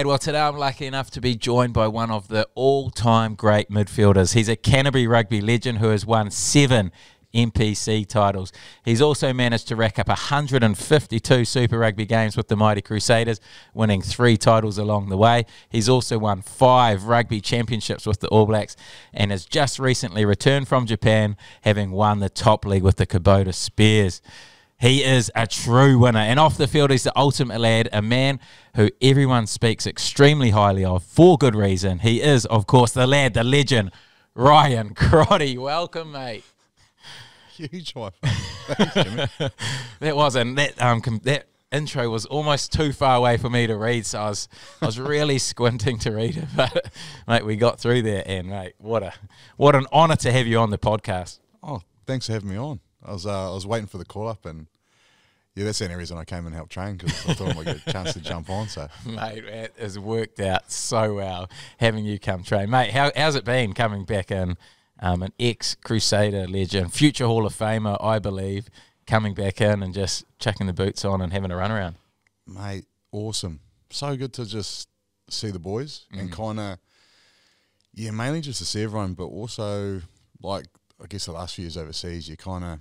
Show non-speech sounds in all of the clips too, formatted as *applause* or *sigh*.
Lad. Well, today I'm lucky enough to be joined by one of the all time great midfielders. He's a Canterbury rugby legend who has won seven NPC titles. He's also managed to rack up 152 Super Rugby games with the Mighty Crusaders, winning three titles along the way. He's also won five rugby championships with the All Blacks and has just recently returned from Japan, having won the top league with the Kubota Spears. He is a true winner. And off the field, he's the ultimate lad, a man who everyone speaks extremely highly of for good reason. He is, of course, the lad, the legend, Ryan *laughs* Crotty. Welcome, mate. Huge high *laughs* five. that wasn't that um that intro was almost too far away for me to read, so I was I was really *laughs* squinting to read it. But mate, we got through there, and mate, what a what an honour to have you on the podcast. oh, thanks for having me on. I was uh, I was waiting for the call up, and yeah, that's the only reason I came and helped train because I thought I might get a chance to jump on. So *laughs* Mate, it has worked out so well having you come train. Mate, how, how's it been coming back in? Um, an ex Crusader legend, future Hall of Famer, I believe, coming back in and just chucking the boots on and having a run around. mate, awesome. So good to just see the boys and kind of yeah, mainly just to see everyone, but also like I guess the last few years overseas, you kind of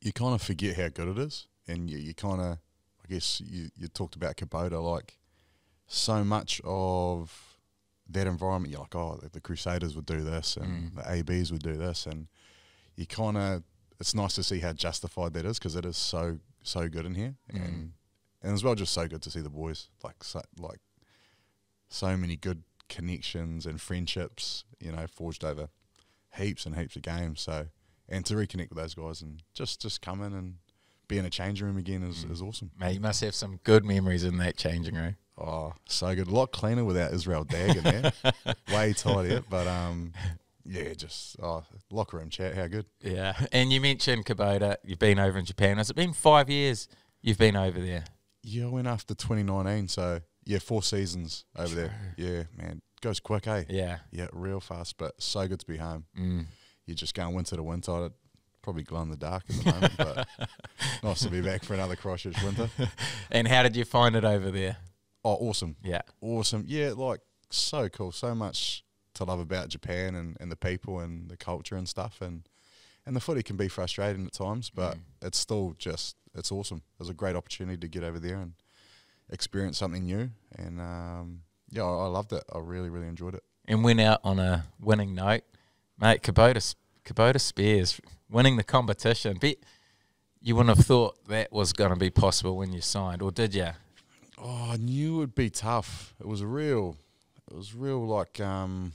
you kind of forget how good it is, and you, you kind of I guess you you talked about Kubota like so much of that environment. You're like, oh, the, Crusaders would do this, and mm. the ABs would do this, and you kind of it's nice to see how justified that is because it is so so good in here, mm. and and as well just so good to see the boys like so, like so many good connections and friendships, you know, forged over heaps and heaps of games. So and to reconnect with those guys and just just come in and be in a changing room again is, is awesome. Mate, you must have some good memories in that changing room. Oh, so good. A lot cleaner without Israel Dagg in there. Way tidier, but um, yeah, just oh, locker room chat. How good. Yeah. And you mentioned Kubota, you've been over in Japan. Has it been five years you've been over there? Yeah, I went after 2019, so yeah, four seasons over there. Yeah, man, goes quick, eh? Yeah. Yeah, real fast, but so good to be home. Mm. You're just going winter to winter. I'd probably glow in the dark at the moment, but *laughs* nice to be back for another Christchurch winter. *laughs* And how did you find it over there? Oh, awesome. Yeah. Awesome. Yeah, like so cool. So much to love about Japan and, and the people and the culture and stuff. And and the footy can be frustrating at times, but it's still just it's awesome. It was a great opportunity to get over there and experience something new. And um, yeah, I, I loved it. I really, really enjoyed it. and went out on a winning note. Mate, Kubota, Kubota Spears winning the competition. But you wouldn't have thought that was going to be possible when you signed, or did you? Oh, I knew it would be tough. It was real, it was real like um,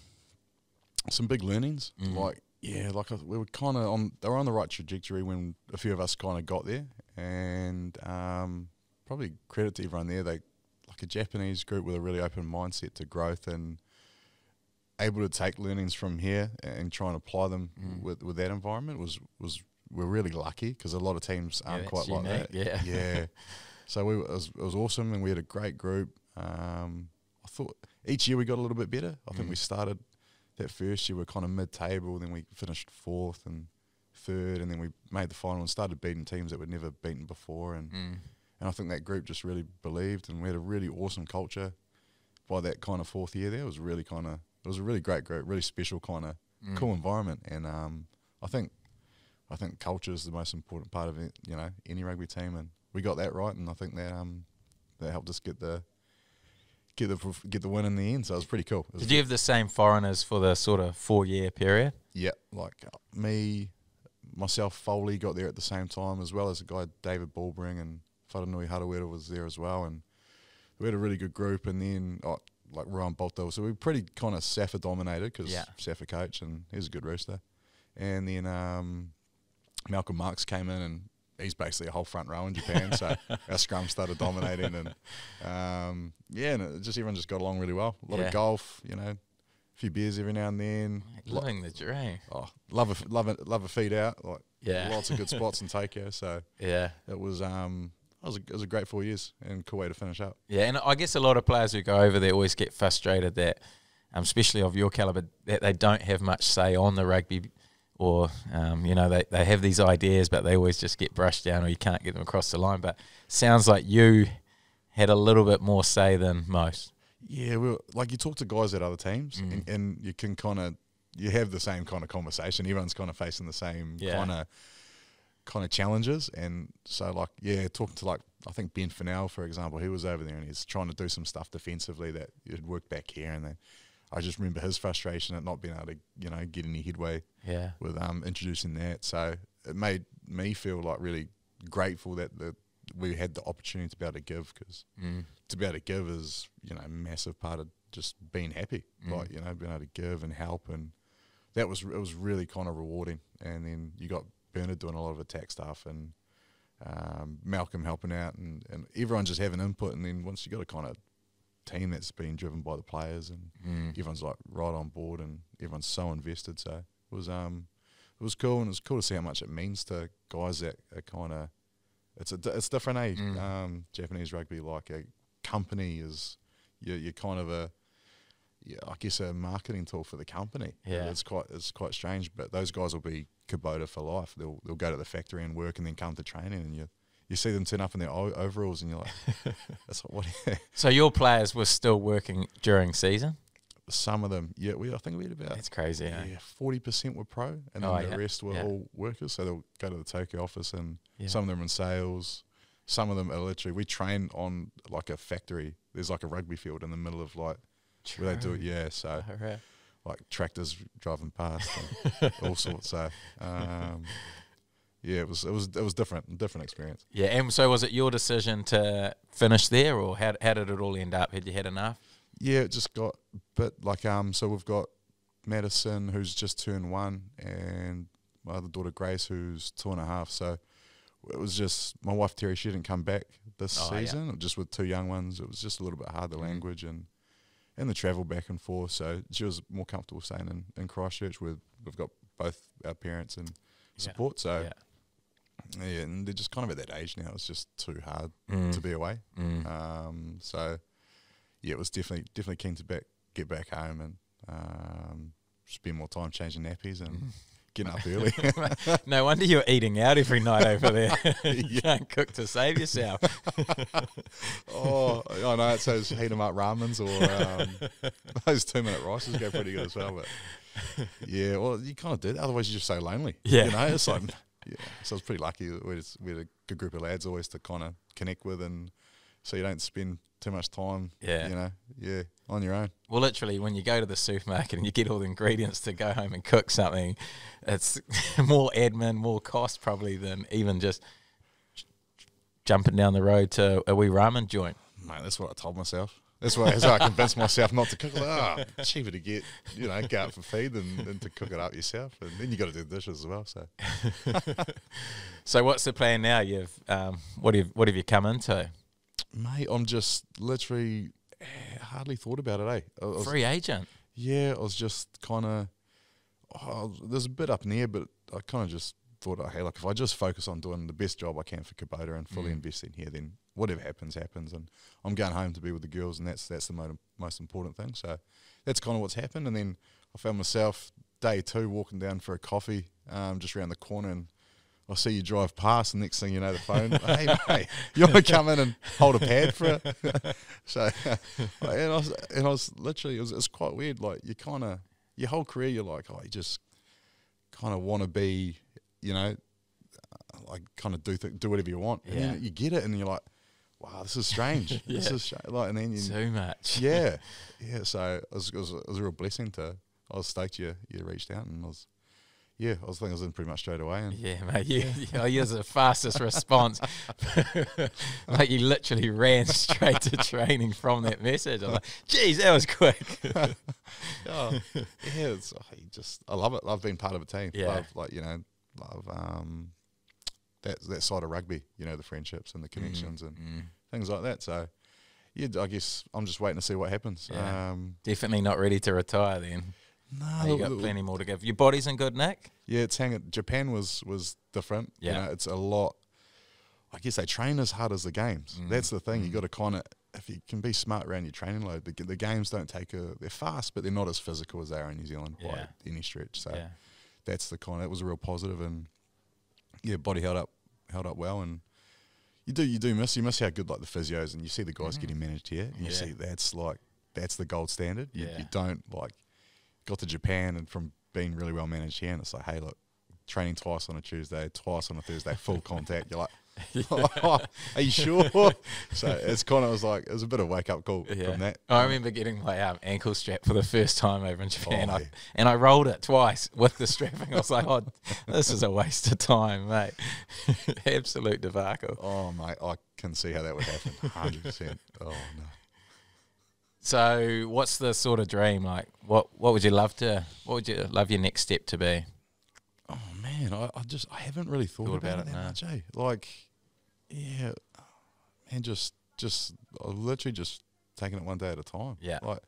some big learnings. Like yeah, like we were kind of on. They were on the right trajectory when a few of us kind of got there, and um, probably credit to everyone there. They like a Japanese group with a really open mindset to growth and able to take learnings from here and try and apply them mm. with with that environment was was we're really lucky because a lot of teams aren't that's quite like that. yeah. yeah. *laughs* So we it was, it was awesome, and we had a great group. Um, I thought each year we got a little bit better. I think we mm. started that first year we are kind of mid-table, then we finished fourth and third, and then we made the final and started beating teams that we'd never beaten before. And mm. and I think that group just really believed, and we had a really awesome culture. By that kind of fourth year, there it was really kind of it was a really great group, really special kind of cool environment, and um, I think I think culture is the most important part of it, you know any rugby team, and we got that right, and I think that um that helped us get the get the get the win in the end. So it was pretty cool. Was Did you have the same foreigners for the sort of four year period? Yeah, like uh, me, myself, Foley got there at the same time, as well as a guy David Ballbring and Wharanui Harawira was there as well, and we had a really good group. And then oh, like Ryan Bolto, so we were pretty kind of Safa dominated because Yeah. Safa coach and he's a good rooster. And then um, Malcolm Marx came in and he's basically a whole front row in Japan, so *laughs* our scrum started dominating and um, yeah, and it just everyone just got along really well. A lot Yeah. of golf, you know, a few beers every now and then. Loving the dream. Oh, love a love a love a feed out. Like Yeah. lots of good *laughs* spots in Tokyo. So Yeah. it was um it was a, it was a great four years and cool way to finish up. Yeah, and I guess a lot of players who go over there always get frustrated that, um, especially of your caliber, that they don't have much say on the rugby, or um, you know they, they have these ideas, but they always just get brushed down, or you can't get them across the line. But sounds like you had a little bit more say than most. Yeah, well, like you talk to guys at other teams, Mm. and, and you can kind of you have the same kind of conversation. Everyone's kind of facing the same Yeah. kind of kind of challenges, and so like yeah, talking to like I think Ben Funnell, for example, he was over there and he's trying to do some stuff defensively that had worked back here, and then I just remember his frustration at not being able to you know get any headway Yeah. with um introducing that. So it made me feel like really grateful that the we had the opportunity to be able to give because Mm. to be able to give is you know a massive part of just being happy Mm. like you know being able to give and help and that was it was really kind of rewarding and then you got Bernard doing a lot of attack stuff and um, Malcolm helping out and, and everyone just having input and then once you got a kind of team that's being driven by the players and Mm. everyone's like right on board and everyone's so invested so it was um it was cool and it was cool to see how much it means to guys that are kind of it's a it's different eh Mm. um Japanese rugby like a company is you're, you're kind of a yeah, I guess a marketing tool for the company. Yeah. it's quite it's quite strange, but those guys will be Kubota for life. They'll they'll go to the factory and work, and then come to training, and you you see them turn up in their o- overalls, and you're like, *laughs* that's what. *laughs* So your players were still working during season? Some of them, yeah, we I think we had about That's crazy. eh? yeah forty percent were pro, and then Oh, the yeah, rest were yeah. all workers. So they'll go to the Tokyo office, and Yeah. some of them are in sales. Some of them are literally we train on like a factory. There's like a rugby field in the middle of like where they do it. Yeah, so Alright. like tractors driving past and *laughs* all sorts. So um, yeah, it was it was it was different, different experience. Yeah, and so was it your decision to finish there, or how, how did it all end up? Had you had enough? Yeah, it just got a bit like um. So we've got Madison who's just turned one, and my other daughter Grace who's two and a half. So it was just my wife Terry. She didn't come back this Oh, yeah. season, just with two young ones. It was just a little bit hard the Mhm. language and and the travel back and forth. So she was more comfortable staying in, in Christchurch with we've got both our parents and Yeah. support. So Yeah. yeah. and they're just kind of at that age now. It's just too hard Mm. to be away. Mm. Um, so yeah, it was definitely definitely keen to back get back home and um, spend more time changing nappies and *laughs* getting up early. *laughs* no wonder you're eating out every night over there. *laughs* *laughs* you Yeah. can't cook to save yourself. oh, I know it's those heat 'em up ramens or um, those two minute rices go pretty good as well. But yeah, well, you kind of did. Otherwise, you're just so lonely. Yeah. you know, it's like yeah. So I was pretty lucky that we we had a good group of lads always to kind of connect with, and so you don't spend too much time. Yeah. you know, yeah, on your own. Well, literally, when you go to the supermarket and you get all the ingredients to go home and cook something, it's *laughs* more admin, more cost probably than even just jumping down the road to a wee ramen joint. Mate, that's what I told myself. That's why, that's how I convinced myself not to cook. Like, oh, cheaper to get, you know, go out for feed than, than to cook it up yourself. And then you got to do the dishes as well. So *laughs* So, what's the plan now? You've um, what have what have you come into? Mate, I'm just literally eh, hardly thought about it, eh? I was, Free agent. yeah, I was just kind of, oh, there's a bit up in the air, but I kind of just thought, oh, hey, like if I just focus on doing the best job I can for Kubota and fully Mm. invest in here, then whatever happens, happens. And I'm going home to be with the girls, and that's that's the mo- most important thing. So that's kind of what's happened. And then I found myself day two walking down for a coffee um, just around the corner and I see you drive past, and next thing you know, the phone, *laughs* hey, mate, you want to come in and hold a pad for it? *laughs* so, *laughs* and I was, and I was literally, it was, it's quite weird. Like, you kind of, your whole career, you're like, oh, you just kind of want to be, you know, like kind of do th- do whatever you want. And Yeah. then you get it, and you're like, wow, this is strange. This is strange. Like, and then you, Too much. yeah, yeah. So it was, it was, it was a real blessing to. I was stoked you you reached out, and I was, yeah, I was thinking I was in pretty much straight away, and Yeah, mate. You, *laughs* you, you're the fastest response. *laughs* like you literally ran straight to training from that message. I'm like, geez, that was quick. *laughs* oh, yeah, it's, oh, just I love it. I've been part of a team. Yeah. Love, like you know, love um, that that side of rugby. You know, the friendships and the connections and Mm. things like that. So, yeah, I guess I'm just waiting to see what happens. Yeah. Um, Definitely not ready to retire then. No, you got plenty more to give. Your body's in good nick. Yeah, it's hanging. Japan was was different. Yeah. you know, it's a lot. I guess they train as hard as the games. Mm, That's the thing. You mm. got to kind of if you can be smart around your training load. The, the games don't take a. They're fast, but they're not as physical as they are in New Zealand by Yeah. any stretch. So Yeah. that's the kind. That was a real positive, and yeah, body held up held up well, and you do you do miss you miss how good like the physios and you see the guys getting managed here and you Mm-hmm. See that's like that's the gold standard. You, Yeah. you don't like got to Japan and from being really well managed here and it's like, hey look, training twice on a Tuesday, twice on a Thursday, full *laughs* contact. You're like, *laughs* are you sure? *laughs* so it's kind of was like it was a bit of a wake up call Yeah. from that. I remember getting my um, ankle strap for the first time over in Japan, Oh, I, yeah. and I rolled it twice with the strapping. I was like, "Oh, this is a waste of time, mate! Absolute debacle." Oh mate, I can see how that would happen. Hundred percent. Oh no. So, what's the sort of dream like? What What would you love to? What would you love your next step to be? Oh man, I, I just I haven't really thought, Thought about, about it that no. much. Eh? Like, yeah, and just just I literally just taking it one day at a time. Yeah. like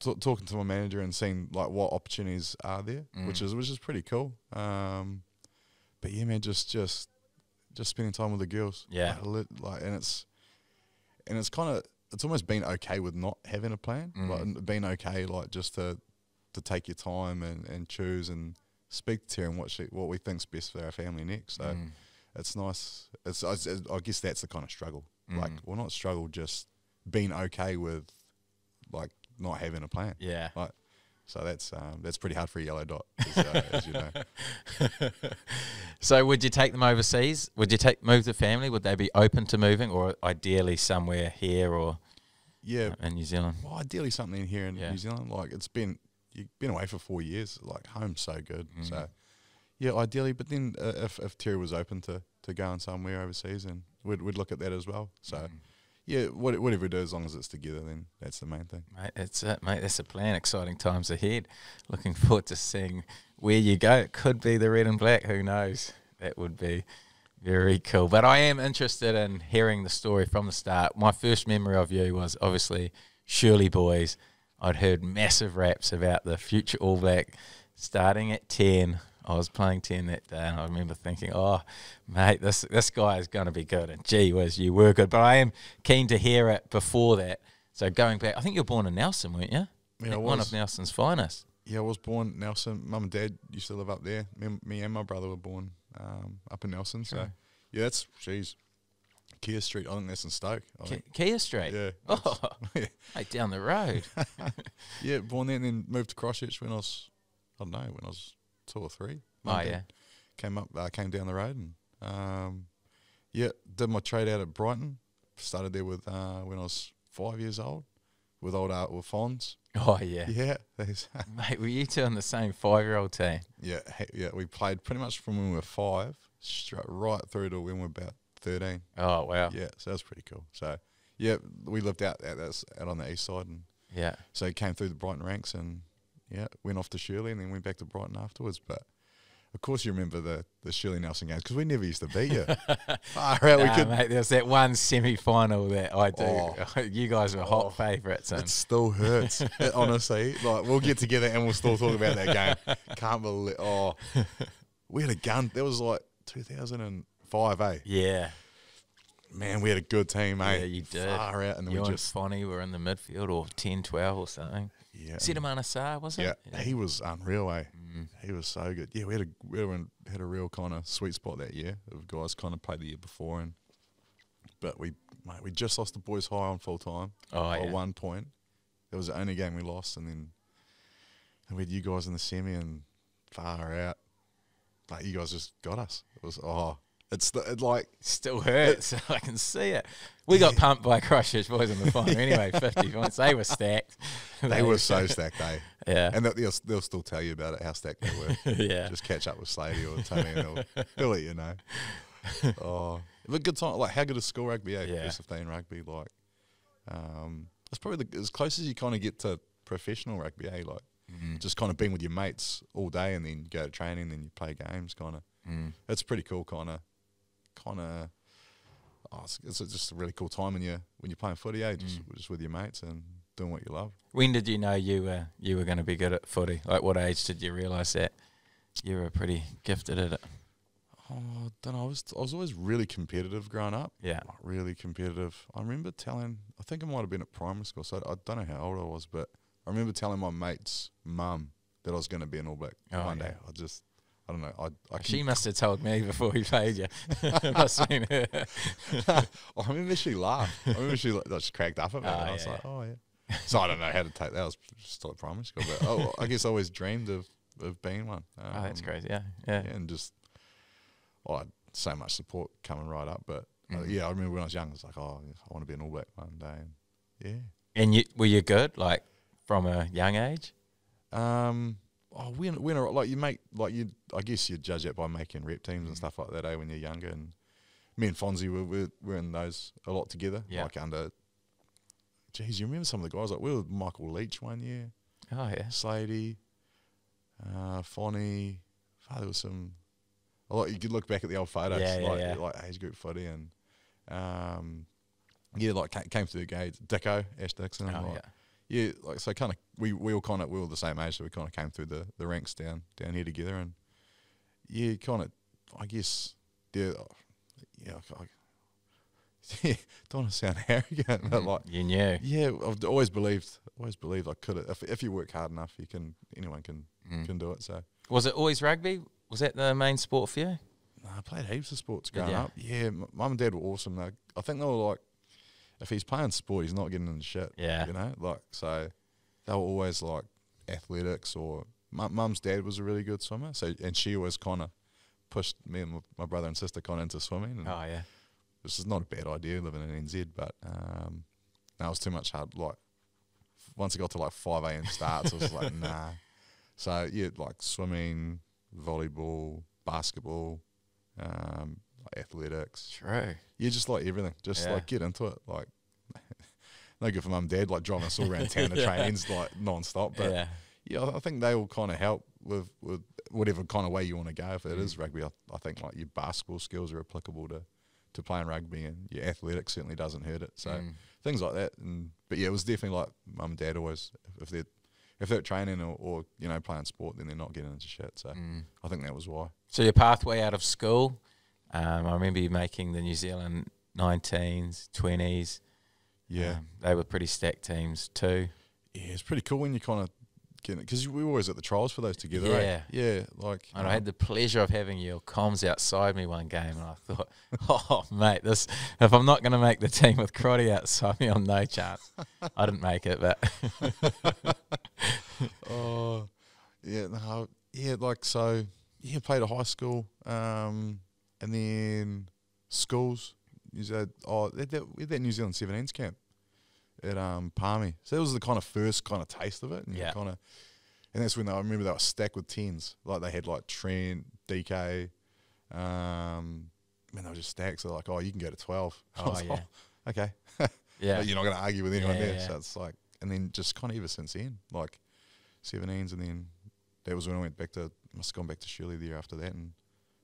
t- talking to my manager and seeing like what opportunities are there, which Mm. is which is pretty cool. Um, but yeah, man, just just just spending time with the girls. Yeah. like, like and it's and it's kind of it's almost been okay with not having a plan, Mm. like being okay, like just to to take your time and, and choose and speak to her and what she what we think's best for our family next. So Mm. it's nice. It's I, I guess that's the kind of struggle. Mm. Like, well, not struggle, just being okay with like not having a plan. Yeah. Like, so that's um, that's pretty hard for a yellow dot, as, uh, as you know. *laughs* So, would you take them overseas? Would you take move the family? Would they be open to moving, or ideally somewhere here or Yeah, in New Zealand? well, ideally something here in Yeah. New Zealand. Like it's been you've been away for four years. Like home's so good. Mm. So yeah, ideally. But then uh, if if Terry was open to to going somewhere overseas, and we'd we'd look at that as well. So Mm. Yeah, what, whatever we do, as long as it's together, then that's the main thing. Mate, that's it, mate. That's the plan. Exciting times ahead. Looking forward to seeing where you go. It could be the red and black. Who knows? That would be very cool. But I am interested in hearing the story from the start. My first memory of you was obviously Shirley Boys. I'd heard massive raps about the future All Black starting at 10. I was playing 10 that day and I remember thinking, oh, mate, this this guy is going to be good. And gee whiz, you were good. But I am keen to hear it before that. So going back, I think you were born in Nelson, weren't you? Yeah, One of Nelson's finest. Yeah, I was born Nelson. Mum and dad used to live up there. Me, me and my brother were born um, up in Nelson. So yeah, that's geez, Kia Street. I think that's in Stoke. Ki- Kia Street. Yeah, Oh, yeah, *laughs* down the road. *laughs* yeah. Born there and then moved to Christchurch when I was, I don't know, when I was two or three. Mum oh, yeah. Came up, uh, came down the road, and um, yeah, did my trade out at Brighton. Started there with uh, when I was five years old, with old uh, with Fonz. Oh, yeah. *laughs* Yeah, *laughs* Mate, were you two on the same five year old team? Yeah, yeah, we played pretty much from when we were five, straight right through to when we were about thirteen. Oh, wow. Yeah, so that was pretty cool. So, yeah, we lived out out, that's out on the east side, and Yeah. so came through the Brighton ranks, and yeah, went off to Shirley, and then went back to Brighton afterwards. But of course, you remember the the Shirley Nelson games because we never used to beat you. *laughs* Far out, we could. mate, there was that one semi final that I do. Oh. *laughs* you guys were hot Oh. favourites. It still hurts, *laughs* It- honestly. Like we'll get together and we'll still talk about that game. Can't believe. Oh, we had a gun. That was like 2005, eh? yeah. Man, we had a good team, eh? Yeah, you did. Far out, and then you we and just Fonny were in the midfield or 10 12 or something. Yeah, Sidamana Sar, was it? yeah, he was unreal, eh? Mm. He was so good. Yeah, we had a we were in- had a real kind of sweet spot that year of guys kind of played the year before, and but we mate, we just lost the boys high on full time Oh, by yeah. one point. It was the only game we lost, and then and we had you guys in the semi and far out. Like you guys just got us. It was oh, it's the, it like Still hurts. *laughs* I can see it. We got pumped by Christchurch boys in the final *laughs* anyway, 50 points. They were stacked. they were so *laughs* stacked, eh? Yeah. And they'll, they'll, they'll still tell you about it, how stacked they were. yeah. Just catch up with Slady or Tony, and they'll, they'll let you know. Oh, but good time. Like, how good is school rugby? Eh? Yeah. Fifteen rugby. Like, um, that's probably the, as close as you kind of get to professional rugby. Eh? Like, Mm. just kind of being with your mates all day, and then go to training, then you play games. Kind of, Mm. it's pretty cool. Kind of, kind of. Oh, it's, it's just a really cool time when you when you're playing footy. Eh? Just Mm. just with your mates and doing what you love. When did you know you were you were going to be good at footy? Like, what age did you realise that you were pretty gifted at it? Oh, I don't know. I was I was always really competitive growing up. Yeah. like, really competitive. I remember telling, I think I might have been at primary school, so I, I don't know how old I was, but I remember telling my mate's mum that I was going to be an All Black Oh, one yeah. day. I just, I don't know. I, I She must have told me before he paid you. *laughs* must have been her. *laughs* I remember she laughed. I remember she like, just cracked up at me. Oh, and I was yeah, like, oh yeah. So I don't know how to take that. I was still at primary school, but oh, I guess I always dreamed of, of being one. Oh, that's Um, crazy. Yeah, yeah. Yeah, and just oh, so much support coming right up. But uh, Mm. yeah, I remember when I was young, I was like, oh, I want to be an All Black one day. And yeah. And you were you good, like from a young age? Um, oh, when when like you make like you, I guess you judge it by making rep teams and stuff like that. Eh, when you're younger, and me and Fonzie were were, were in those a lot together. Yeah. Like under, geez, you remember some of the guys? Like we were with Michael Leitch one year, Oh yeah. Slady, uh, Fonny. Oh, there was some. A lot. You could look back at the old photos, Yeah, yeah, like yeah. like age group footy, and um, yeah, like came, came through the gates. Dicko, Ash Dixon, Oh like, yeah. Yeah, like so kind of we we all kind of we were the same age, so we kind of came through the, the ranks down down here together, and yeah, kind of I guess yeah, yeah, I, yeah, *laughs* don't want to sound *laughs* arrogant, but like you knew. yeah, I've always believed always believed I could if if you work hard enough, you can anyone can Mm. can do it. So Was it always rugby? Was that the main sport for you? I played heaps of sports growing ya? up. Yeah, mum and dad were awesome. Though I think they were like, if he's playing sport, he's not getting into shit. Yeah. you know, like so they were always like athletics or mu- mum's dad was a really good swimmer, so and she always kind of pushed me and my, my brother and sister kind of into swimming, and Oh yeah. this is not a bad idea living in NZ, but um, no, it was too much hard. Like once it got to like five a.m. starts, I was like, *laughs* nah. So yeah, like swimming, volleyball, basketball, um, like athletics. True. Yeah, just like everything. Just Yeah. like get into it. Like *laughs* no good for mum and dad, like driving us all around *laughs* town to Yeah. trainings like non stop. But yeah. yeah, I- I think they will kind of help with, with whatever kind of way you want to go. If it is Mm. rugby, I, I think like your basketball skills are applicable to, to playing rugby, and your athletics certainly doesn't hurt it. So Mm. things like that. And but yeah, it was definitely like mum and dad always if they're if they're training or, or you know playing sport, then they're not getting into shit. So Mm. I think that was why. So your pathway out of school, um, I remember you making the New Zealand 19s, 20s. Yeah, Um, they were pretty stacked teams too. yeah, it's pretty cool when you kind of get it because we were always at the trials for those together. eh? yeah, like And I had the pleasure of having your comms outside me one game, and I thought, *laughs* oh mate, this if I'm not going to make the team with Crotty outside me, I'm no chance. I didn't make it, but *laughs* oh, yeah, no, yeah, like so, yeah, played at high school, um, and then schools. You said, oh, that, that, we had that New Zealand 17s camp at um Palmy. So that was the kind of first kind of taste of it, and Yeah. kind of, and that's when I remember they were stacked with tens. Like they had like Trent, DK, um, man, they were just stacked. So like, oh, you can go to 12. *laughs* I Oh, yeah. like, okay, *laughs* yeah, you're not going to argue with anyone Yeah, there. yeah. So it's like, and then just kind of ever since then, like 17s, and then that was when I went back to, must have gone back to Shirley the year after that and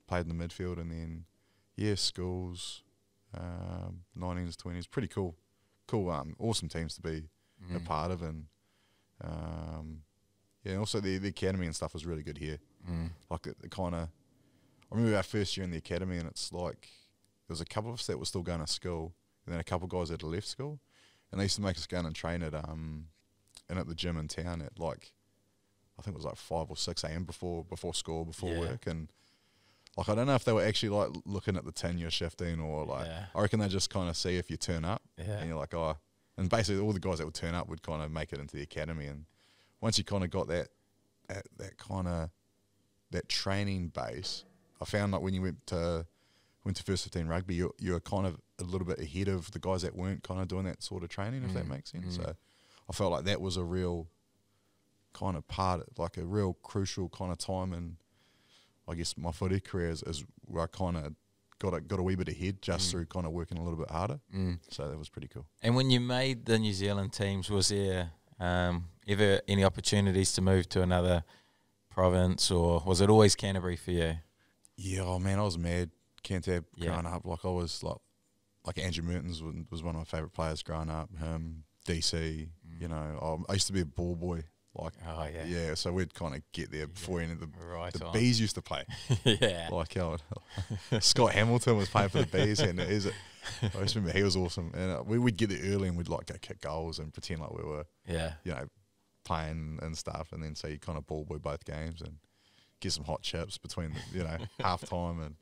played in the midfield, and then, yeah, schools, um, 19s, 20s, pretty cool, cool, um, awesome teams to be a Mm. part of, and um, yeah, and also the, the academy and stuff was really good here. Mm. Like it, kind of, I remember our first year in the academy, and it's like there was a couple of us that were still going to school, and then a couple of guys that had left school, and they used to make us go in and train at um, and at the gym in town at like, I think it was like five or six a.m. before before school before Yeah. work, and like I don't know if they were actually like looking at the ten you're shifting or like Yeah. I reckon they just kind of see if you turn up, Yeah. and you're like oh, and basically all the guys that would turn up would kind of make it into the academy, and once you kind of got that that, that kind of that training base, I found like when you went to went to first fifteen rugby, you you were kind of a little bit ahead of the guys that weren't kind of doing that sort of training, if that Mm, makes sense. mm. So I felt like that was a real kind of part, like a real crucial kind of time, and I guess my footy career is, is where I kind of got a, got a wee bit ahead just Mm. through kind of working a little bit harder. Mm. So that was pretty cool. And when you made the New Zealand teams, was there um, ever any opportunities to move to another province, or was it always Canterbury for you? Yeah, oh man, I was mad. Cantab Yeah. growing up. Like I was like, like Andrew Mehrtens was, was one of my favourite players growing up. Him, DC. You know, um, I used to be a ball boy. Like, Oh yeah, yeah, so we'd kind of get there before any of the right the bees used to play. *laughs* yeah, Like, oh, *laughs* Scott Hamilton was playing for the bees, and is it? I just remember he was awesome, and uh, we would get there early and we'd like go kick goals and pretend like we were, yeah, you know, playing and stuff, and then so you kind of ball boy both games, and get some hot chips between the, you know *laughs* half time and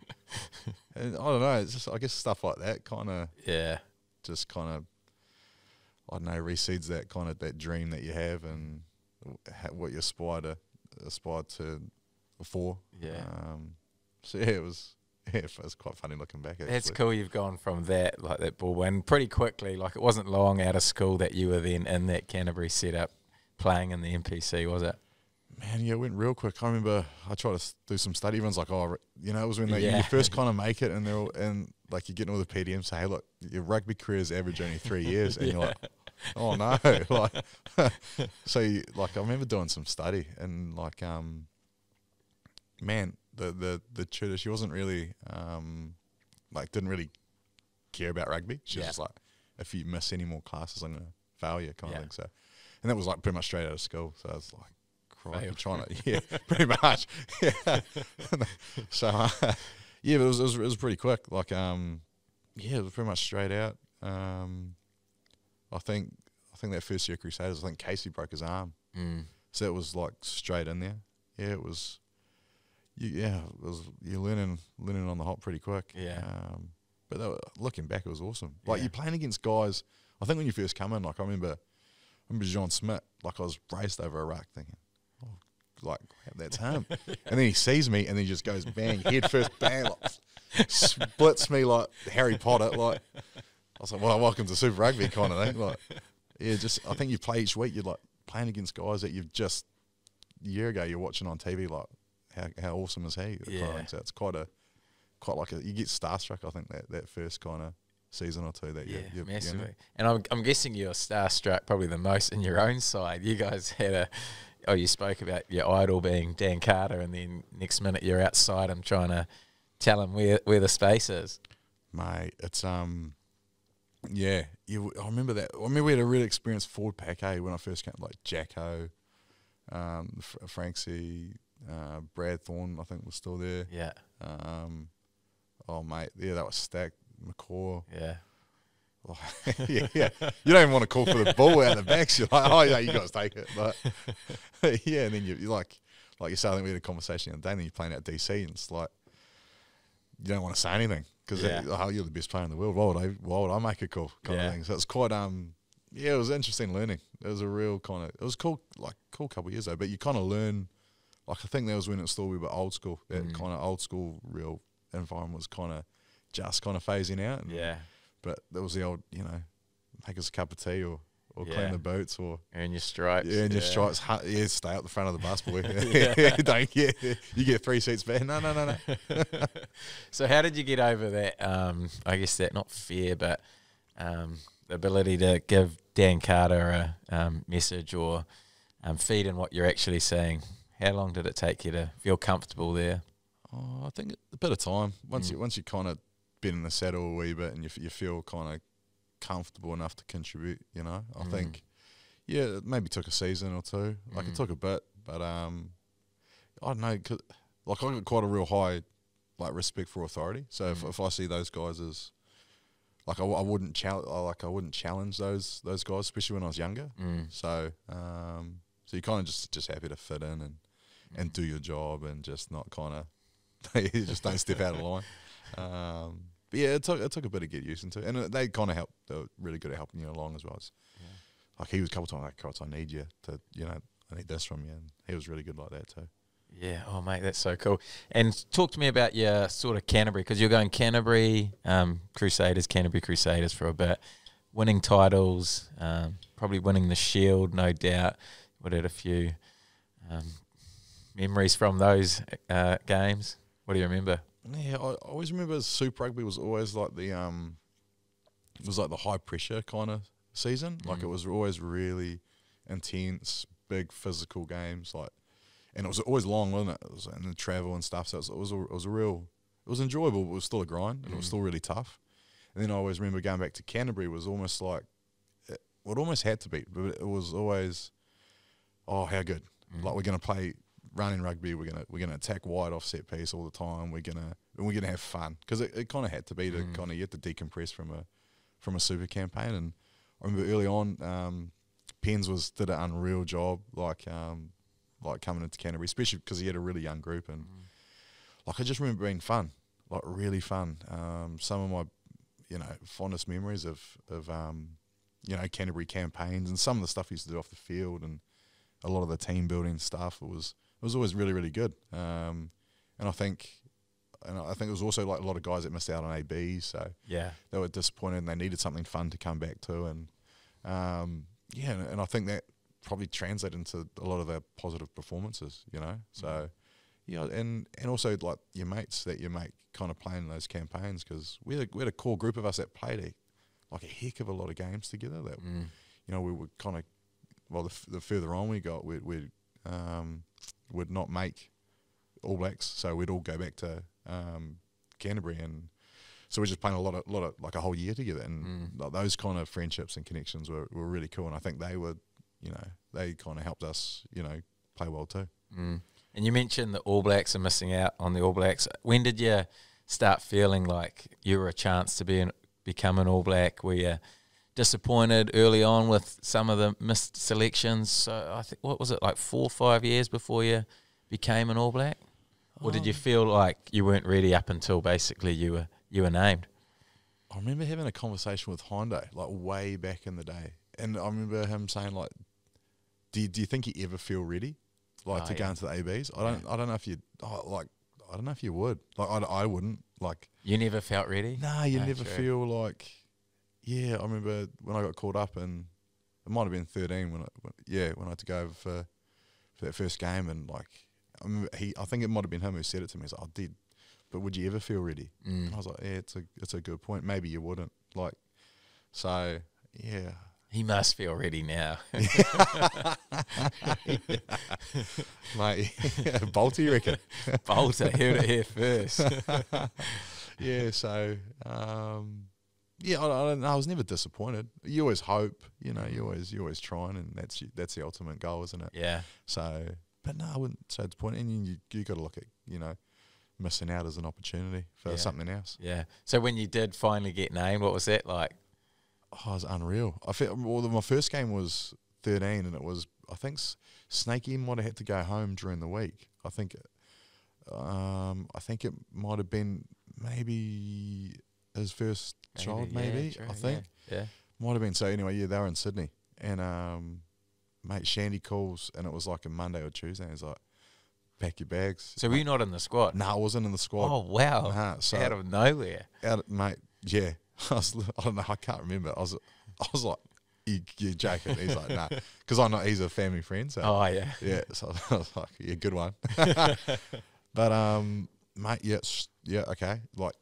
and I don't know. It's just I guess stuff like that kind of Yeah. just kind of I don't know reseeds that kind of that dream that you have and ha- what you aspire to aspire to before. Yeah. Um, so yeah, it was *laughs* yeah, it was quite funny looking back. Actually. That's cool. You've gone from that, like that ball win, pretty quickly. Like it wasn't long out of school that you were then in that Canterbury setup playing in the NPC, was it? Man, yeah, it went real quick. I remember I tried to do some study. Everyone's like, "Oh, you know," it was when they, Yeah. you first kind of make it, and they're all, and like you're getting all the PDMs say, "Hey, look, your rugby career is average only three years," and you're *laughs* like, "Oh no!" *laughs* like, *laughs* so you, like I remember doing some study, and like, um, man, the the the tutor she wasn't really um, like didn't really care about rugby. She was Yeah. just like, if you miss any more classes, I'm gonna fail you, kind Yeah. of thing. So, and that was like pretty much straight out of school. So I was like, crikey, Failed. trying to, *laughs* yeah, pretty much, yeah. so, uh, yeah, but it was, it was it was pretty quick. Like, um, yeah, it was pretty much straight out. Um, I think I think that first year Crusaders, I think Casey broke his arm. Mm. So it was like straight in there. Yeah, it was. You, yeah, it was. You're learning learning on the hop pretty quick. Yeah. Um, but looking back, it was awesome. Like Yeah. you're playing against guys. I think when you first come in, like I remember, I remember John Smith. Like I was braced over a ruck, thinking, oh, like that's *laughs* him. and then he sees me, and then he just goes bang head first, bang, like, *laughs* splits me like Harry Potter. Like was like, well, welcome to Super Rugby kind of thing. Like, yeah, just I think you play each week. You're like playing against guys that you've just a year ago you're watching on TV. Like, how how awesome is he? kind of Yeah. So it's quite a quite like a you get starstruck. I think that that first kind of season or two that Yeah, you you're, you're in massively. And I'm, I'm guessing you're starstruck probably the most in your own side. You guys had a, oh, you spoke about your idol being Dan Carter, and then next minute you're outside him trying to tell him where, where the space is. mate. It's um, yeah. You, I remember that. I remember we had a really experienced forward pack. Eh, when I first came, like Jacko, um, Franksy, uh, Brad Thorn. I think was still there. Yeah, Um, oh mate, yeah, that was stacked. McCaw. yeah. *laughs* yeah, yeah. You don't even want to call for the ball out of the backs. You're like, oh yeah, you guys take it. But *laughs* yeah, and then you, you like, like you said, I think we had a conversation the other day. And then you're playing at DC, and it's like you don't want to say anything because Yeah. oh, you're the best player in the world. Why would I? Why would I make a call? Kind Yeah. of thing. So it's quite um, yeah, it was interesting learning. It was a real kind of it was cool, like cool couple of years though. But you kind of learn. Like I think that was when it still we were old school. That Mm. kind of old school real environment was kind of just kind of phasing out. And Yeah, but there was the old, you know, make us a cup of tea or, or Yeah. clean the boots or earn your stripes. yeah, and just try yeah. yeah, stay up the front of the bus, boy. *laughs* *laughs* Yeah. Don't get you get three seats back. No, no, no, no. *laughs* So how did you get over that? Um, I guess that not fear, but um, the ability to give Dan Carter a um, message or um, feed in what you're actually saying. How long did it take you to feel comfortable there? Oh, I think a bit of time. Once Mm. you once you kind of been in the saddle a wee bit and you you feel kind of comfortable enough to contribute, you know. I Mm. think yeah, it maybe took a season or two. Like Mm. it took a bit, but um, I don't know. 'cause- like I got quite a real high like respect for authority. So if, Mm. if I see those guys as like I wouldn't challenge like I wouldn't challenge those those guys, especially when I was younger. Mm. So um, so you kind of just just happy to fit in and and do your job and just not kind of *laughs* you just don't step out of line. *laughs* Um, but yeah, it took it took a bit to get used into, and they kind of helped. They were really good at helping you along as well. It's Yeah. Like he was a couple times like, "Crots, I need you to, you know, I need this from you," and he was really good like that too. Yeah, oh mate, that's so cool. And talk to me about your sort of Canterbury because you're going Canterbury um, Crusaders, Canterbury Crusaders for a bit, winning titles, um, probably winning the Shield, no doubt. What had a few um, memories from those uh, games? What do you remember? Yeah, I, I always remember Super Rugby was always like the um, it was like the high pressure kind of season. Like Mm. it was always really intense, big physical games. Like, and it was always long, wasn't it? it was, and the travel and stuff. So it was, it was a, it was a real, it was enjoyable, but it was still a grind, and it was Mm. still really tough. And then I always remember going back to Canterbury was almost like, it, well, it almost had to be, but it was always, oh, how good! Mm. Like we're gonna play running rugby. We're gonna we're gonna attack wide off set piece all the time. We're gonna and we're gonna have fun because it, it kind of had to be to Mm. kind of you had to decompress from a from a super campaign. And I remember early on, um, Pens was did an unreal job. Like um, like coming into Canterbury, especially because he had a really young group and like I just remember being fun, like really fun. Um, some of my you know fondest memories of of um, you know Canterbury campaigns and some of the stuff he used to do off the field and a lot of the team building stuff. It was was always really really good. Um, and I think and I think it was also like a lot of guys that missed out on ABs, so Yeah. they were disappointed and they needed something fun to come back to. And um, yeah, and, and I think that probably translated into a lot of their positive performances, you know. So yeah, and and also like your mates that you make kind of playing those campaigns because we had a, we had a core group of us that played a, like a heck of a lot of games together. That Mm. you know we were kind of well the, f- the further on we got we'd we'd, um, would not make All Blacks, so we'd all go back to um, Canterbury and. So we're just playing a lot of, lot of like a whole year together, and Mm. those kind of friendships and connections were, were really cool. And I think they were, you know, they kind of helped us, you know, play well too. Mm. And you mentioned the All Blacks are missing out on the All Blacks. When did you start feeling like you were a chance to be an, become an All Black? Were you disappointed early on with some of the missed selections? So I think what was it like four or five years before you became an All Black, or did you um, feel like you weren't ready up until basically you were you were named? I remember having a conversation with Hyundai like way back in the day, and I remember him saying like, "Do you, do you think you ever feel ready, like Oh, to go into the ABs?" I don't I don't know if you oh, like I don't know if you would like I, I wouldn't like You never felt ready. nah you No, never true. feel like yeah I remember when I got called up and it might have been thirteen when I when, yeah when I had to go over for for that first game and like I he I think it might have been him who said it to me. He's like, "I did." But would you ever feel ready? Mm. I was like, yeah, it's a it's a good point. Maybe you wouldn't. Like, so yeah, He must feel ready now. *laughs* mate. *laughs* Bolty, you reckon? Bolter, heard it here first. *laughs* yeah. So um, yeah, I, I don't know. I was never disappointed. You always hope, you know. You always you always trying, and that's that's the ultimate goal, isn't it? yeah. So, but no, I wouldn't say disappointed. And you you got to look at you know missing out as an opportunity for Yeah. something else. Yeah. So when you did finally get named, what was that like? Oh, it was unreal. I felt well. My first game was thirteen, and it was I think Snakey might have had to go home during the week. I think, um, I think it might have been maybe his first child, yeah, maybe. true, I think Yeah. might have been. So anyway, yeah, they were in Sydney, and um, mate Shandy calls, and it was like a Monday or Tuesday. He's like, "Pack your bags." So were you not in the squad? no, I wasn't in the squad. Oh wow! Nah, so Out of nowhere. out of, mate, yeah. *laughs* I was, I don't know, I can't remember. I was, I was like, you, you're joking. He's like, nah, *laughs* because I know he's a family friend. So Oh yeah. yeah, so I was like, yeah, good one. *laughs* but um, mate, yeah, yeah, okay, like,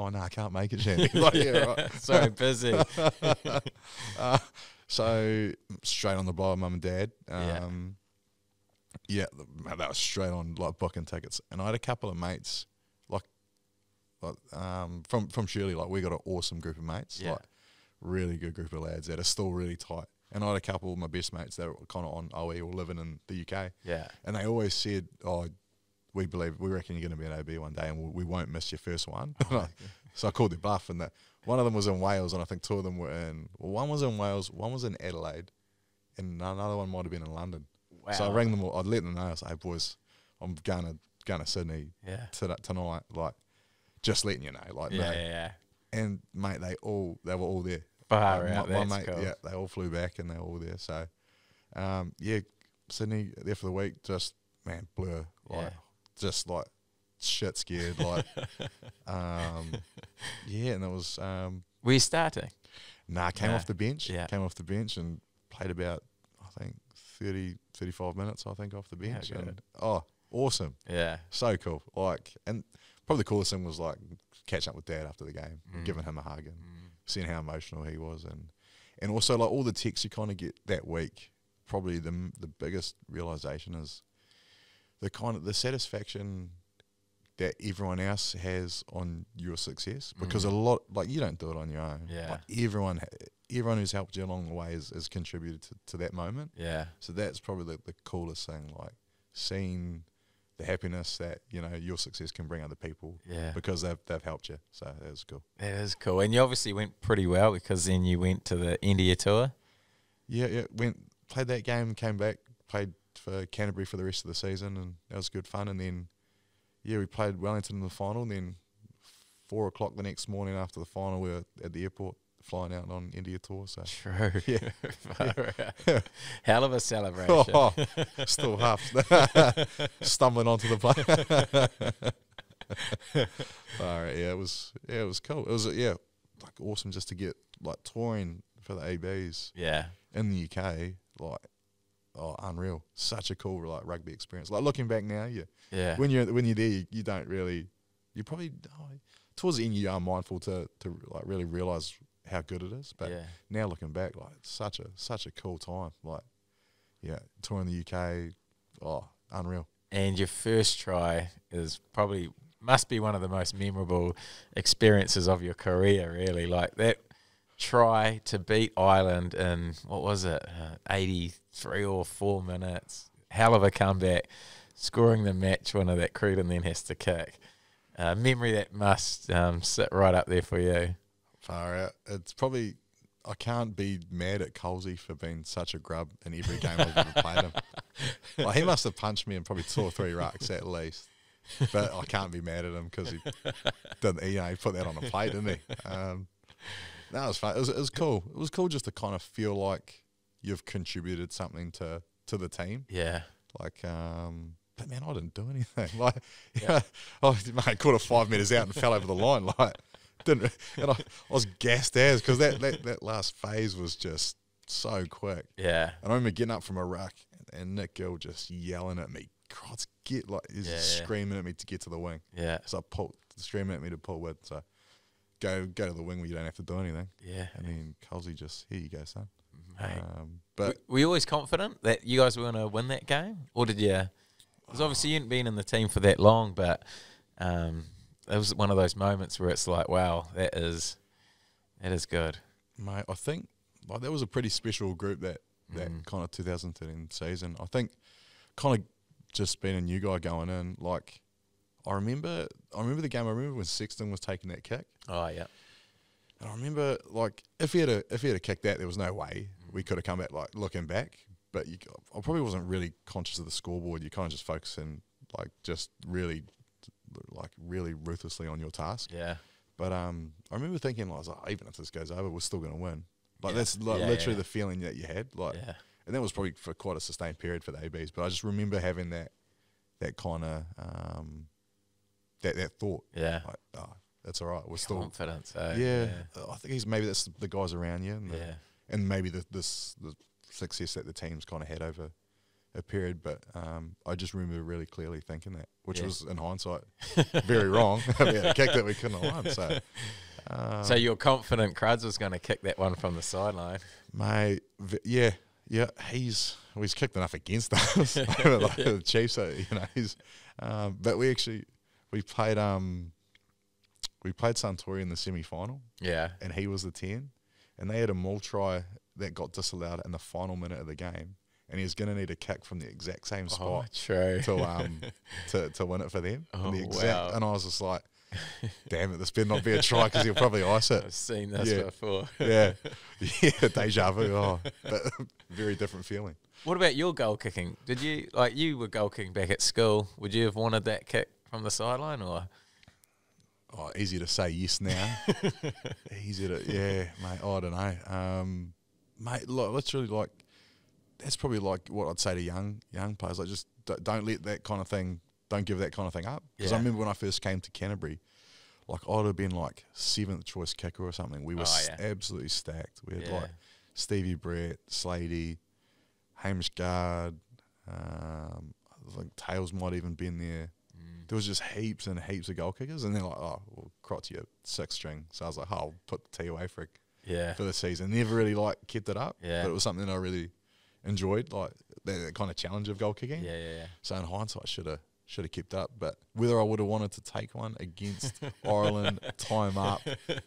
oh no, I can't make it, Shandy. like, *laughs* yeah, right. so *laughs* busy. *laughs* Uh, so straight on the blower, mum and dad. Yeah. Um, yeah, mate, that was straight on like booking tickets, and I had a couple of mates, like, like um, from from Shirley, like we got an awesome group of mates, Yeah. like really good group of lads that are still really tight. And I had a couple of my best mates that were kind of on OE or living in the UK, Yeah. and they always said, "Oh, we believe, we reckon you're going to be an OB one day, and we, we won't miss your first one." *laughs* so I called their bluff, and that one of them was in Wales, and I think two of them were in. Well, one was in Wales, one was in Adelaide, and another one might have been in London. Wow. So I rang them. all- I'd let them know. I was like, "Hey boys, I'm going to going to Sydney Yeah. to, tonight. Like, just letting you know. Like, Yeah. no. Yeah. yeah. And mate, they all they were all there. Far Like, my, my mate, cool. yeah, they all flew back and they were all there. So, um, yeah, Sydney there for the week. Just man, blur. Like, Yeah. Just like shit scared. Like, *laughs* um, yeah, and it was um, Were you starting? nah. I came Yeah. off the bench. Yeah. Came off the bench and played about I think 30, 35 minutes. I think off the bench. good. and oh, awesome, Yeah. so cool. Like, and probably the coolest thing was like catching up with dad after the game, Mm. giving him a hug and seeing how emotional he was, and and also like all the texts you kind of get that week. Probably the the biggest realization is the kind of the satisfaction that everyone else has on your success because a lot like you don't do it on your own. Mm. Yeah. like everyone everyone who's helped you along the way has, has contributed to, to that moment. Yeah. So that's probably the, the coolest thing, like seeing the happiness that you know your success can bring other people Yeah. because they've they've helped you. So that's cool. That is cool. And you obviously went pretty well because then you went to the India tour. Yeah, yeah. Went played that game, came back, played for Canterbury for the rest of the season, and that was good fun. And then, yeah, we played Wellington in the final. And then four o'clock the next morning after the final, we were at the airport flying out on India tour. So True. Yeah. *laughs* *laughs* Hell of a celebration. oh, still half *laughs* stumbling onto the plane. All right, yeah, it was yeah, it was cool. It was yeah, like awesome just to get like touring for the ABs Yeah. in the UK, like oh, unreal. Such a cool like rugby experience. Like looking back now, yeah, Yeah. when you're when you're there, you, you don't really, you probably oh, towards the end you are mindful to to like really realize how good it is. But yeah. now looking back, like such a such a cool time. Like yeah, touring the UK, oh, unreal. And your first try is probably must be one of the most memorable experiences of your career, really. Like that try to beat Ireland in what was it, uh, eighty three or four minutes. Hell of a comeback, scoring the match winner that Cruden then has to kick. Uh, memory that must um, sit right up there for you. Far out. It's probably I can't be mad at Colsey for being such a grub in every game I've ever played him. *laughs* Like, he must have punched me in probably two or three rucks at least. But I can't be mad at him because he *laughs* didn't. You know, he put that on a plate, didn't he? Um, that was fun. It was, it was cool. It was cool just to kind of feel like you've contributed something to to the team. Yeah, Like, um, but man, I didn't do anything. *laughs* Like, yeah, *laughs* I mate, caught it five meters out and fell over the line. *laughs* Like, didn't, and I, I was gassed as because that, that that last phase was just so quick. yeah, And I remember getting up from a ruck and Nic Gill just yelling at me, "Crotts, get like," he's Yeah, just yeah. screaming at me to get to the wing. yeah, So I pulled, screaming at me to pull with. So go go to the wing where you don't have to do anything. yeah. And then Colsey just, here you go, son. Mate. Um, but were you always confident that you guys were going to win that game, or did you? Because obviously you hadn't been in the team for that long, but um, it was one of those moments where it's like, wow, that is that is good. Mate, I think like that was a pretty special group that that Mm. kind of 2013 season. I think kind of just being a new guy going in. Like I remember, I remember the game. I remember when Sexton was taking that kick, Oh yeah, and I remember like if he had a if he had a kicked that, there was no way we could have come back. Like looking back, but you, I probably wasn't really conscious of the scoreboard. You kind of just focusing like just really like really ruthlessly on your task. yeah, But um, I remember thinking, like, I was like, even if this goes over, we're still going to win. Like Yeah. that's like Yeah, literally yeah. the feeling that you had. Like, and that was probably for quite a sustained period for the ABs. But I just remember having that that kind of um, that that thought, yeah. like, oh, that's all right. We're still, Confidence. eh? yeah. I think he's maybe that's the guys around you, and, yeah, the, yeah. and maybe the this the success that the team's kind of had over a period. But um, I just remember really clearly thinking that, which Yeah. was in hindsight *laughs* very wrong. *laughs* we had a kick that we couldn't have won. So. Um, So you're confident Cruds was going to kick that one from the sideline? Mate, yeah, yeah, he's well, he's kicked enough against *laughs* us, like the Chiefs. So, you know, he's. Um, but we actually we played um we played Suntory in the semi final, Yeah, and he was the ten, and they had a maul try that got disallowed in the final minute of the game, and he was going to need a kick from the exact same oh, spot true. to *laughs* um to, to win it for them. Oh, and the exact, wow. and I was just like, *laughs* damn it, this better not be a try because he'll probably ice it. I've seen this Yeah. before. *laughs* yeah, yeah, deja vu. Oh, but very different feeling. What about your goal kicking? Did you like you were goal kicking back at school? Would you have wanted that kick from the sideline or? Oh, easy to say yes now. *laughs* easy to yeah, mate. I don't know, um, mate. Look, literally, like that's probably like what I'd say to young young players. Like, just don't let that kind of thing. Don't give that kind of thing up. Because I remember when I first came to Canterbury, like I'd have been like seventh choice kicker or something. We were Oh, yeah. absolutely stacked. We had Yeah. like Stevie Brett, Slady, Hamish Guard. Um, I think Tails might even been there. There was just heaps and heaps of goal kickers, and they're like, "Oh, well, Crotty, you're six string." So I was like, "Oh, I'll put the T away for Yeah, for the season." Never really like kept it up, Yeah. but it was something I really enjoyed, like that, that kind of challenge of goal kicking. yeah, yeah, yeah. So in hindsight, should have should have kept up. But whether I would have wanted to take one against *laughs* Ireland, time up,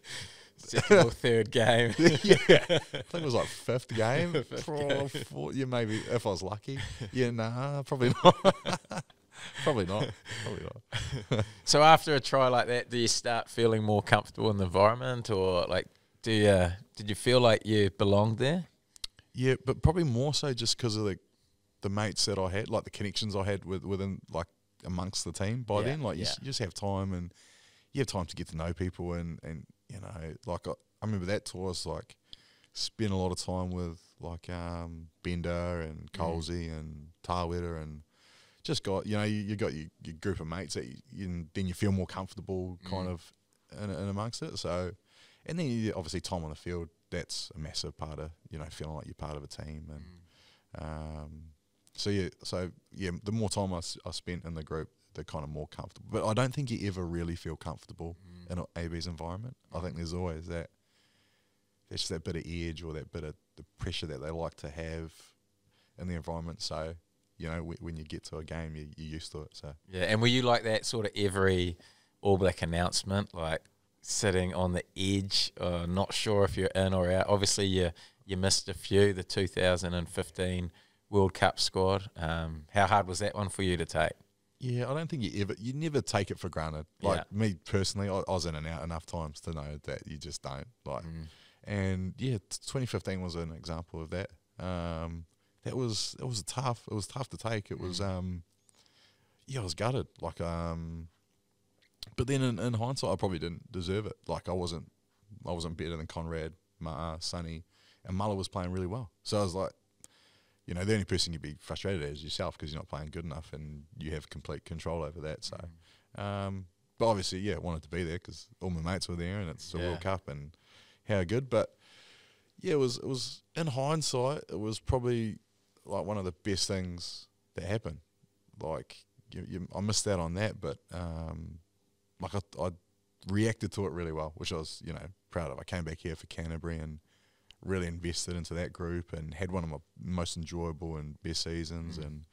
*laughs* Second or third game. *laughs* yeah, I think it was like fifth game. Pro- four- yeah, maybe if I was lucky. Yeah, nah, probably not. Probably not. Probably not. *laughs* So after a try like that, do you start feeling more comfortable in the environment, or like do you did you feel like you belonged there? Yeah, but probably more so just because of the the mates that I had, like the connections I had with within like amongst the team by Yeah, then. Like you, yeah. s- you just have time and you have time to get to know people and and you know like I, I remember that tour was like spent a lot of time with like um, Bender and Mm. Colsey and Tarwitter and just got you know you, you got your, your group of mates that you, you then you feel more comfortable kind Mm. of in, in amongst it. So and then you, obviously time on the field that's a massive part of you know feeling like you're part of a team and um, so yeah so yeah the more time I, I spent in the group the kind of more comfortable but I don't think you ever really feel comfortable Mm. in an AB's environment I think there's always that there's just that bit of edge or that bit of the pressure that they like to have in the environment so you know when, when you get to a game you, you're used to it so Yeah, and were you like that sort of every All Black announcement, like sitting on the edge, uh, not sure if you're in or out? Obviously, you you missed a few. The 2015 World Cup squad. Um, how hard was that one for you to take? Yeah, I don't think you ever, you never take it for granted. Like me personally, I, I was in and out enough times to know that you just don't. Like, Mm. and yeah, 2015 was an example of that. Um, that was it was tough. It was tough to take. It was um, yeah, I was gutted. Like um, but then in, in hindsight, I probably didn't deserve it. Like I wasn't, I wasn't better than Conrad, Ma'a, Sonny, and Muller was playing really well. So I was like, you know, the only person you'd be frustrated at is yourself because you're not playing good enough and you have complete control over that. So, um, but obviously, yeah, I wanted to be there because all my mates were there and it's the Yeah. World Cup and how good. But yeah, it was it was in hindsight, it was probably like one of the best things that happened. Like you, you, I missed out on that, but um, like I, I reacted to it really well, which I was you know proud of. I came back here for Canterbury and really invested into that group and had one of my most enjoyable and best seasons Mm. and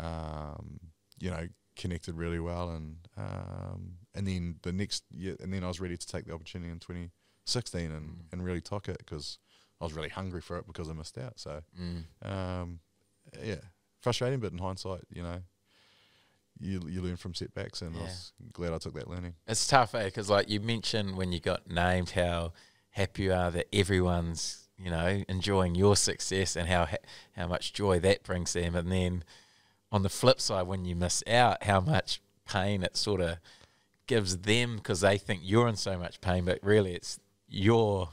um, you know connected really well and um, and then the next year and then I was ready to take the opportunity in 2016 and, Mm. and really talk it because I was really hungry for it because I missed out so Mm. um, yeah frustrating but in hindsight you know you you learn from setbacks and I Yeah. was glad I took that learning It's tough, eh? Because like you mentioned when you got named, how happy you are that everyone's you know enjoying your success and how how much joy that brings them, and then on the flip side, when you miss out, how much pain it sort of gives them because they think you're in so much pain, but really it's you're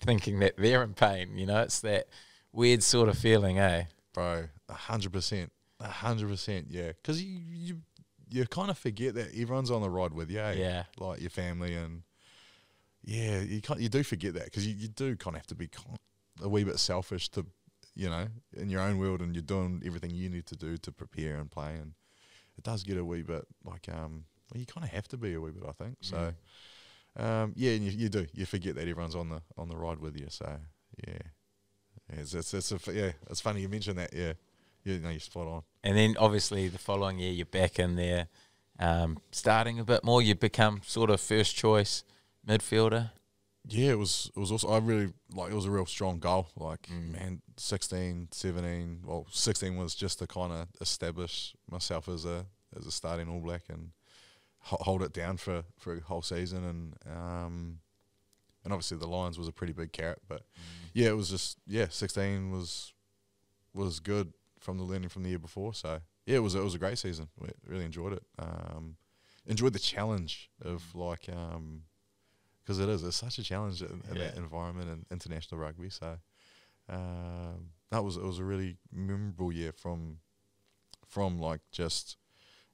thinking that they're in pain. You know, it's that weird sort of feeling, eh? bro. A hundred percent, a hundred percent. Yeah, because you you you kind of forget that everyone's on the ride with you. eh? Yeah. like your family and yeah, you can't you do forget that because you, you do kind of have to be a wee bit selfish to you know in your own world and you're doing everything you need to do to prepare and play and it does get a wee bit like um well you kind of have to be a wee bit I think so um yeah and you, you do you forget that everyone's on the on the ride with you so yeah yeah, it's, it's, it's a yeah it's funny you mentioned that yeah yeah no you're spot on And then obviously the following year you're back in there, um, starting a bit more. You become sort of first choice midfielder. Yeah, it was. It was also. I really like. It was a real strong goal. Like Mm. man, 16, 17, Well, sixteen was just to kind of establish myself as a as a starting All Black and ho- hold it down for for a whole season. And um, and obviously the Lions was a pretty big carrot. But yeah, it was just yeah. Sixteen was was good from the learning from the year before. So yeah, it was it was a great season. We really enjoyed it. Um, enjoyed the challenge of like um, because it is it's such a challenge in, in that environment and international rugby. So um, that was it was a really memorable year from from like just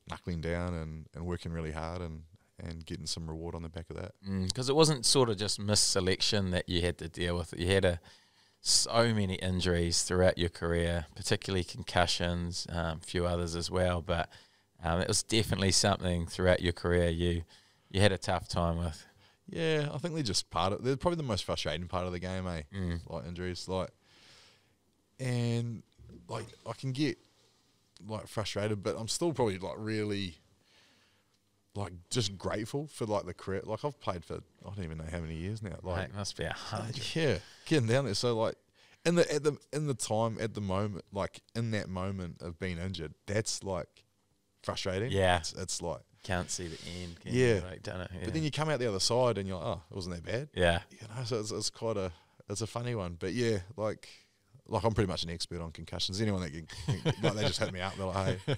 knuckling down and, and working really hard and, and getting some reward on the back of that. Because it wasn't sort of just misselection that you had to deal with. You had a, so many injuries throughout your career, particularly concussions, a um, few others as well. But um, it was definitely something throughout your career you you had a tough time with. Yeah, I think they're just part of. They're probably the most frustrating part of the game, eh? Mm. Like injuries, like, and like I can get like frustrated, but I'm still probably like really, like just grateful for like the career. Like I've played for I don't even know how many years now. Like Mate, must be a hundred. *laughs* yeah, getting down there. So like in the at the in the time at the moment, like in that moment of being injured, that's like frustrating. Yeah. it's, it's like. Can't see the end. Can Yeah. you? Like, don't know. Yeah. But then you come out the other side and you're like, oh, it wasn't that bad yeah. you know, so it's, it's quite a it's a funny one. But yeah, like like I'm pretty much an expert on concussions. Anyone that can, *laughs* like they just hit me up, they're like, "Hey,"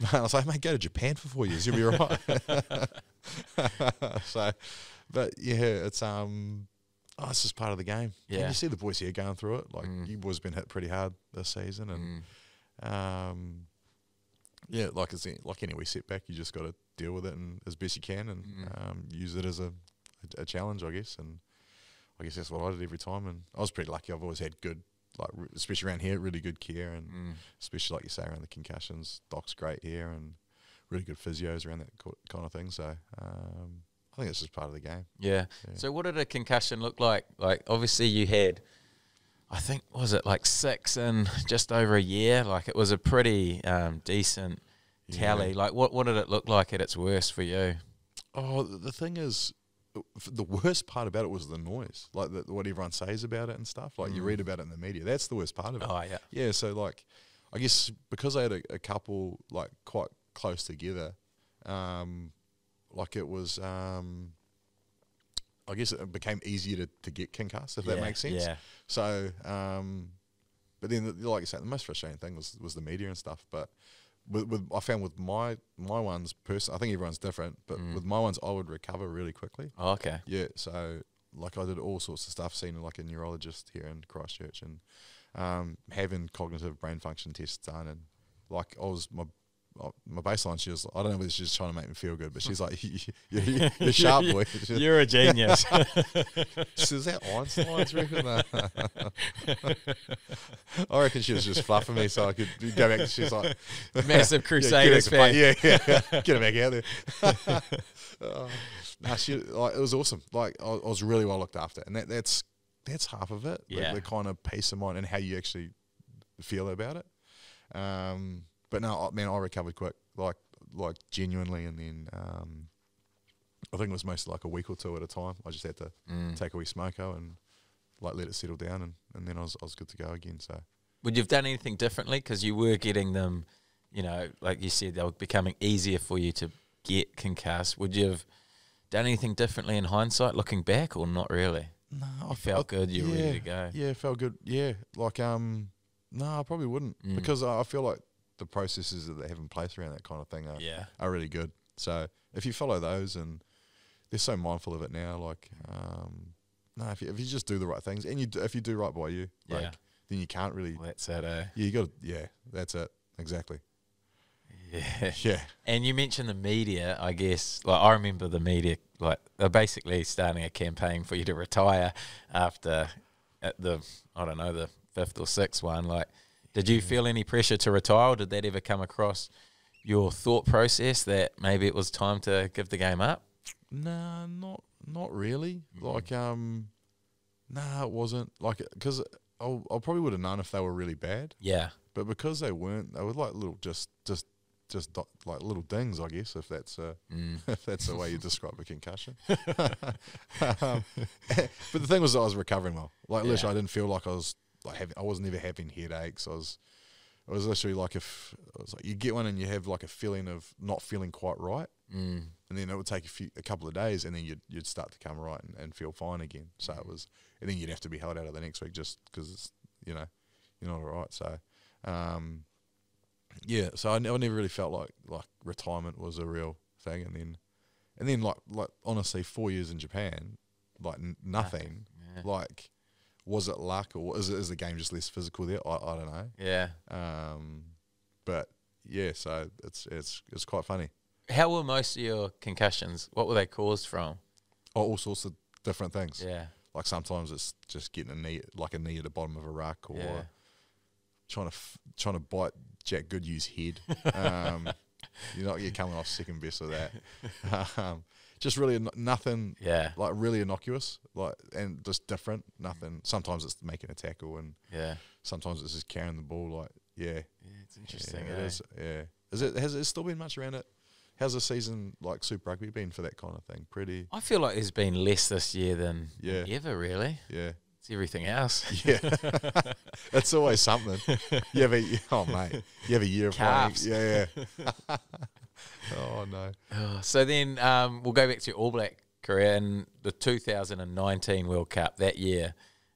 man, *laughs* I was like, "Mate, go to Japan for four years, you'll be right." *laughs* so, but yeah, it's um, oh, it's just part of the game. And Yeah. you see the boys here going through it. Like Mm. you boys been hit pretty hard this season, and um, yeah, like it's like any setback, you just got to deal with it and as best you can, and Mm. um, use it as a, a, a challenge, I guess. And I guess that's what I did every time. And I was pretty lucky. I've always had good, like especially around here, really good care, and Mm. especially like you say around the concussions. Doc's great here, and really good physios around that co- kind of thing. So um, I think it's just part of the game. Yeah. Yeah. So what did a concussion look like? Like obviously you had, I think was it like six in just over a year? Like it was a pretty um, decent tally. Yeah. Like what what did it look like at its worst for you? Oh, the thing is, the worst part about it was the noise, like the, what everyone says about it and stuff. Like you Mm. read about it in the media. That's the worst part of it. Oh yeah. Yeah, so like, I guess because I had a, a couple like quite close together, um, like it was, um, I guess it became easier to, to get concussed if that makes sense. Yeah. So, um, but then the, like I said, the most frustrating thing was was the media and stuff. But with, with I found with my my ones person, I think everyone's different, but Mm. with my ones, I would recover really quickly. Oh, okay. Yeah, so like I did all sorts of stuff, seeing like a neurologist here in Christchurch, and um, having cognitive brain function tests done, and like I was my my baseline. She was I don't know whether she's trying to make me feel good, but she's like, *laughs* *laughs* "You're, you're sharp, boy." *laughs* You're a genius. says that Einstein's reckon. I reckon she was just fluffing me so I could go back. She's like Massive yeah, Crusaders her, fan. yeah, yeah, yeah, get her back out there. oh, nah, she like it was awesome. Like I, I was really well looked after, and that, that's that's half of it. the- Yeah. the, kind of peace of mind and how you actually feel about it. Um, but no, I, man, I recovered quick, like like genuinely, and then um, I think it was mostly like a week or two at a time. I just had to Mm. take a wee smoko and like let it settle down, and, and then I was I was good to go again. So Would you have done anything differently? Because you were getting them, you know, like you said, they were becoming easier for you to get concussed. Would you have done anything differently in hindsight, looking back, or not really? no, You felt good. You were ready to go. Yeah, felt good. Yeah, like um, no, I probably wouldn't Mm. because I I feel like the processes that they have in place around that kind of thing are, Yeah. are really good. So if you follow those and they're so mindful of it now, like um, no, if you, if you just do the right things and you do, if you do right by you, like, Yeah. then you can't really. Well, that's it, eh? Yeah, you got. Yeah, that's it. Exactly. Yeah. *laughs* Yeah. And you mentioned the media, I guess. Like I remember the media, like they're basically starting a campaign for you to retire after at the I don't know the fifth or sixth one. Like, did you feel any pressure to retire? Or did that ever come across your thought process that maybe it was time to give the game up? Nah, not not really. Mhm. Like um, nah, it wasn't like because I I probably would have known if they were really bad. Yeah. But because they weren't, they were like little, just, just, just like little dings, I guess, if that's uh, Mm. *laughs* if that's the way you describe a concussion. *laughs* *laughs* um, but the thing was, I was recovering well. Like literally, I didn't feel like I was like having. I wasn't ever having headaches. I was. It was literally like if it was like you get one and you have like a feeling of not feeling quite right, Mm. and then it would take a few a couple of days, and then you'd you'd start to come right and, and feel fine again. So it was, and then you'd have to be held out of the next week just because you know you're not all right. So, um, yeah. So I, I never really felt like like retirement was a real thing, and then and then like like honestly, four years in Japan, like n- nothing. Yeah. Like, was it luck or is it is the game just less physical there? I, I don't know. yeah. Um, but yeah, so it's it's it's quite funny. How were most of your concussions? What were they caused from? Oh, all sorts of different things. Yeah. Like sometimes it's just getting a knee, like a knee at the bottom of a ruck, or Yeah. trying to f- trying to bite Jack Goodhue's head. *laughs* Um, you're not you're coming off second best of that. *laughs* Um, just really n- nothing Yeah. like really innocuous, like and just different. Nothing. Sometimes it's making a tackle, and Yeah. sometimes it's just carrying the ball. Like yeah, Yeah, it's interesting. Yeah, eh? it is. Yeah. Is it has it still been much around it? How's the season like Super Rugby been for that kind of thing? Pretty. I feel like there's been less this year than Yeah. ever, really. Yeah. It's everything else. Yeah. *laughs* it's always something. You have a oh mate. You have a year of playing. Yeah, yeah. *laughs* oh no. Oh, so then um, we'll go back to your All Black career in the 2019 World Cup that year.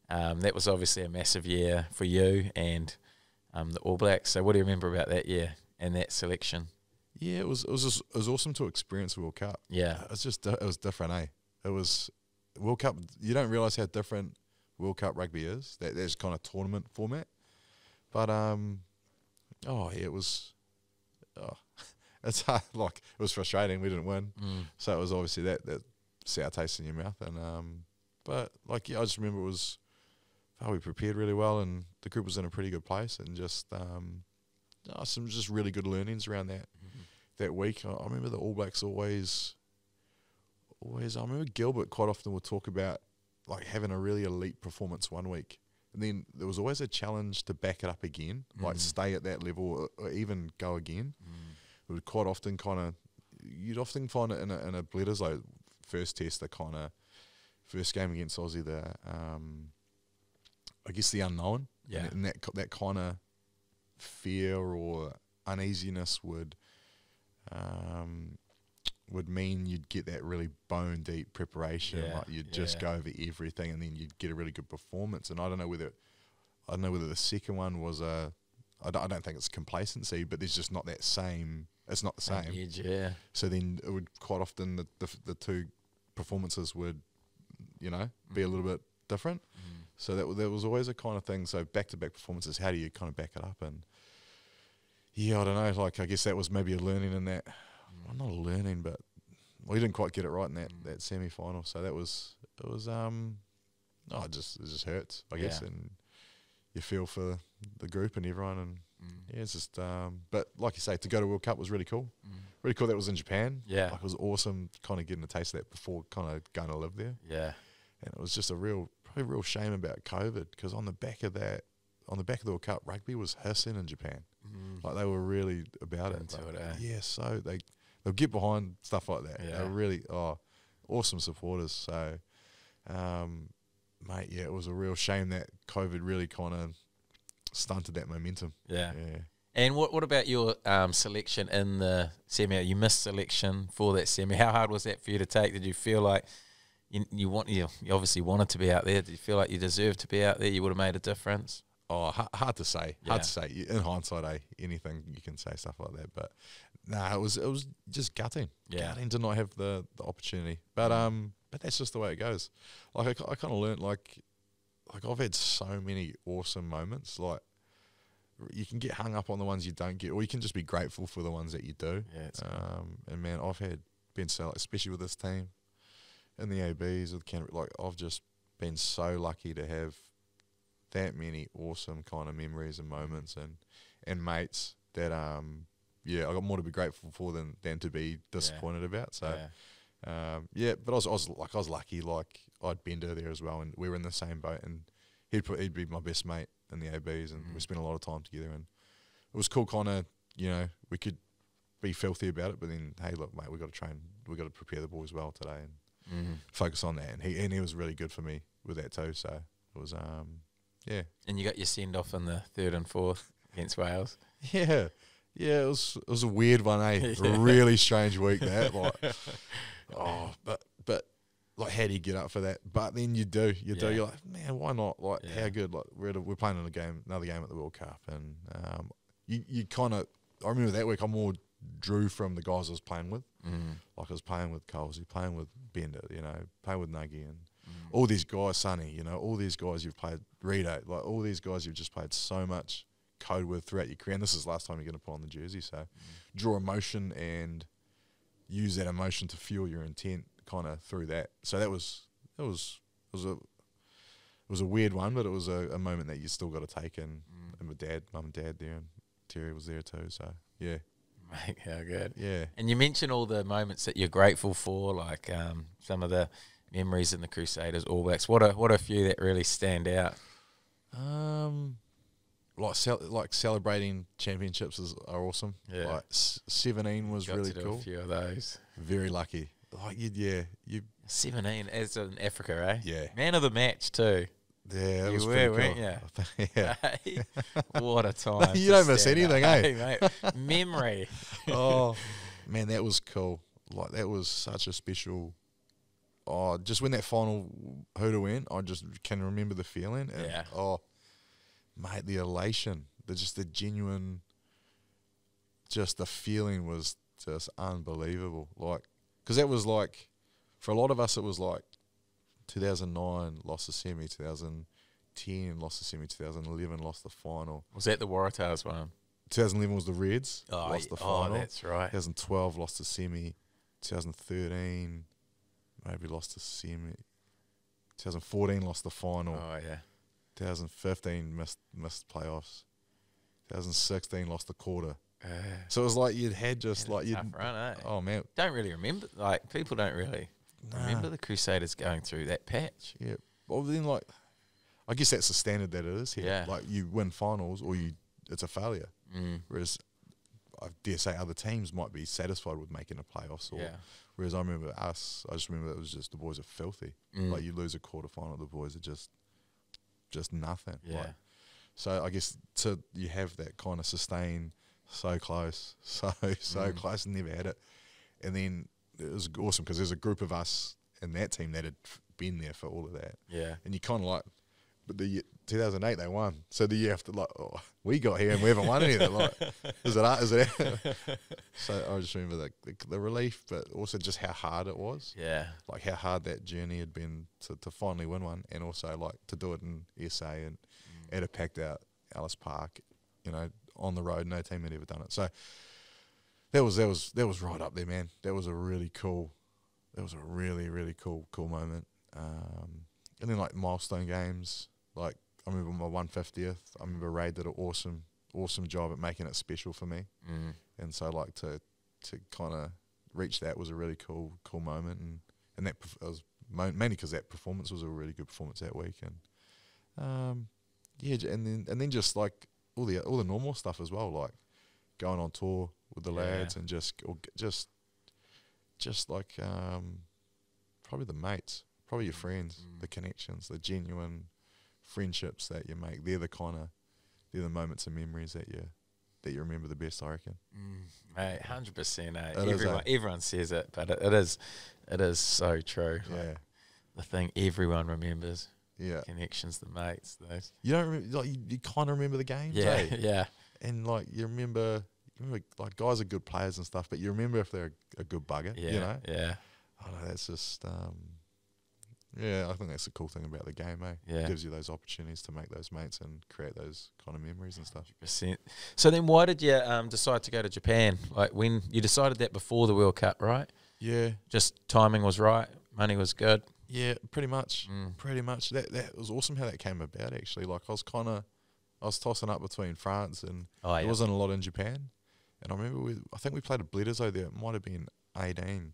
Um, that was obviously a massive year for you and um, the All Blacks. So, what do you remember about that year and that selection? Yeah, it was it was just, it was awesome to experience the World Cup. Yeah, It was just it was different, eh? It was World Cup. You don't realize how different World Cup rugby is. That there's kind of tournament format, but um, oh yeah, it was. Oh, it's hard. *laughs* Like it was frustrating. We didn't win, mm. so it was obviously that that sour taste in your mouth. And um, but like yeah, I just remember it was. Oh, we prepared really well, and the group was in a pretty good place, and just um, oh, some just really good learnings around that that week. I, I remember the All Blacks always, always. I remember Gilbert quite often would talk about like having a really elite performance one week, and then there was always a challenge to back it up again, like Mm. stay at that level or, or even go again. It would quite often kind of, you'd often find it in a, in a Bledisloe first test, the kind of first game against Aussie, the um, I guess the unknown, Yeah. and, and that that kind of fear or uneasiness would um, would mean you'd get that really bone deep preparation. Yeah, Like you'd just go over everything, and then you'd get a really good performance. And I don't know whether I don't know whether the second one was a. I don't, I don't think it's complacency, but there's just not that same. It's not the same. Edge, yeah. So then it would quite often the the, the two performances would, you know, be a little bit different. Mm. So that there was always a kind of thing. So back to back performances, how do you kind of back it up? And yeah, I don't know. Like I guess that was maybe a learning in that. Well, not a learning, but we didn't quite get it right in that Mm. that semi final. So that was it was um, oh, it just it just hurts, I guess, and you feel for the group and everyone, and Mm. Yeah, it's just um, but like you say, to go to World Cup was really cool. Mm. Really cool. That was in Japan. Yeah. like it was awesome. Kind of getting a taste of that before kind of going to live there Yeah. and it was just a real probably real shame about COVID because on the back of that, on the back of the World Cup, rugby was hissing in Japan. Mm. Like they were really about it. Like, it, eh? Yeah, so they they'll get behind stuff like that. Yeah. They're really oh awesome supporters. So, um, mate, yeah, it was a real shame that COVID really kind of stunted that momentum. Yeah. Yeah. And what what about your um, selection in the semi? You missed selection for that semi. How hard was that for you to take? Did you feel like you, you want you, you obviously wanted to be out there? Did you feel like you deserved to be out there? You would have made a difference. Oh, hard, hard to say. Yeah. Hard to say. In hindsight, eh, anything you can say stuff like that. But nah, it was it was just gutting. Yeah. Gutting to not have the, the opportunity. But um, but that's just the way it goes. Like I, kind of learned like like I've had so many awesome moments. Like you can get hung up on the ones you don't get, or you can just be grateful for the ones that you do. Yeah, Um, and man, I've had been so especially with this team in the ABs with Canterbury. Like I've just been so lucky to have that many awesome kind of memories and moments and and mates that um yeah I got more to be grateful for than than to be disappointed about. So yeah. Um yeah, but I was, I was like I was lucky. Like I'd Bender there as well, and we were in the same boat, and he'd put, he'd be my best mate in the ABs, and Mm. we spent a lot of time together, and it was cool. Kind of you know we could be filthy about it, but then hey look mate, we got to train, we got to prepare the boys well today, and Mm. focus on that. And he and he was really good for me with that too. So it was um yeah And you got your send off in the third and fourth against Wales. *laughs* yeah yeah it was it was a weird one eh *laughs* Yeah. a really strange week that like *laughs* oh but but like how do you get up for that but then you do you do you're like man why not like Yeah. how good like we're at a, we're playing in a game another game at the World Cup and um you you kind of I remember that week I more drew from the guys I was playing with Mm. like I was playing with Colsey playing with Bender you know playing with Nuggy and Mm. all these guys, Sonny, you know, all these guys you've played, Rito, like all these guys you've just played so much code with throughout your career. And this is the last time you're going to put on the jersey. So draw emotion and use that emotion to fuel your intent kind of through that. So that was, that was, it was a, it was a weird one, but it was a, a moment that you still got to take. And, Mm. and my dad, mum and dad there, and Terry was there too. So yeah, *laughs* Mate, how good. yeah. And you mentioned all the moments that you're grateful for, like um, some of the memories in the Crusaders, All Blacks. What are what a few that really stand out? Um, like cel- like celebrating championships is are awesome. Yeah. Like s- seventeen was Got really to cool. A few of those. Very lucky. Like you, yeah, you, Seventeen as in Africa, eh? yeah, Man of the match too. yeah. You was were, weren't cool. *laughs* yeah. *laughs* What a time! *laughs* You don't miss anything, up. eh? Hey, mate. Memory. oh man, that was cool. Like that was such a special. oh, just when that final hooter went, I just can remember the feeling. Yeah. Oh, mate, the elation, the just the genuine, just the feeling was just unbelievable. Like, because that was like, for a lot of us, it was like 2009 lost the semi, 2010 lost the semi, 2011 lost the final. Was that the Waratahs one? 2011 was the Reds, Oh, lost the y- oh, that's right. 2012 lost the semi. 2013 maybe lost the semi. 2014 lost the final. Oh yeah. 2015 missed missed playoffs. 2016 lost the quarter. Uh, So it was like you'd had just like you'd run, eh? oh man, Don't really remember. Like people don't really remember the Crusaders going through that patch. yeah. Well then like I guess that's the standard that it is here. Yeah. Like you win finals or you it's a failure. Mm. Whereas I dare say other teams might be satisfied with making a playoffs or Yeah. Whereas I remember us, I just remember it was just the boys are filthy. Mm. Like you lose a quarter final, the boys are just, just nothing. Yeah. Like, so I guess to you have that kind of sustain, so close, *laughs* so so Mm. close, and never had it. And then it was awesome because there's a group of us in that team that had been there for all of that, Yeah. and you kind of like. But the 2008 they won, so the year after like oh, we got here and we haven't won anything. Like, is it? uh, it? *laughs* so I just remember the, the the relief, but also just how hard it was Yeah. like how hard that journey had been to, to finally win one, and also like to do it in SA and Mm. at a packed out Ellis Park, you know, on the road. No team had ever done it, so that was that was that was right up there, man. That was a really cool, that was a really really cool cool moment. Um, and then like milestone games, like I remember my one fiftieth. I remember Ray did an awesome awesome job at making it special for me Mm. and so like to to kind of reach that was a really cool cool moment and and that perf- was mo- mainly because that performance was a really good performance that week and um yeah and then and then just like all the all the normal stuff as well like going on tour with the Yeah. lads and just or just just like um probably the mates probably your friends Mm. the connections the genuine friendships that you make they're the kind of they're the moments and memories that you that you remember the best I reckon Mm. Mate, hundred percent. Eh? Everyone, eh? everyone says it, but it, it is, it is so true. Like, yeah the thing everyone remembers: yeah connections, the mates, those. You don't remember, like you, you kind of remember the games, Yeah, eh? *laughs* yeah, and like you remember, you remember like guys are good players and stuff, but you remember if they're a, a good bugger, yeah, you know. yeah, I know that's just, um, yeah, I think that's the cool thing about the game, eh? Yeah. It gives you those opportunities to make those mates and create those kind of memories and stuff. 100%. So then why did you um, decide to go to Japan? Like when you decided that before the World Cup, right? Yeah. Just timing was right, money was good. Yeah, pretty much. Mm. Pretty much. That that was awesome how that came about actually. Like I was kind of I was tossing up between France and oh, yeah. wasn't a lot in Japan. And I remember we I think we played a Bledisloe there. It might have been 18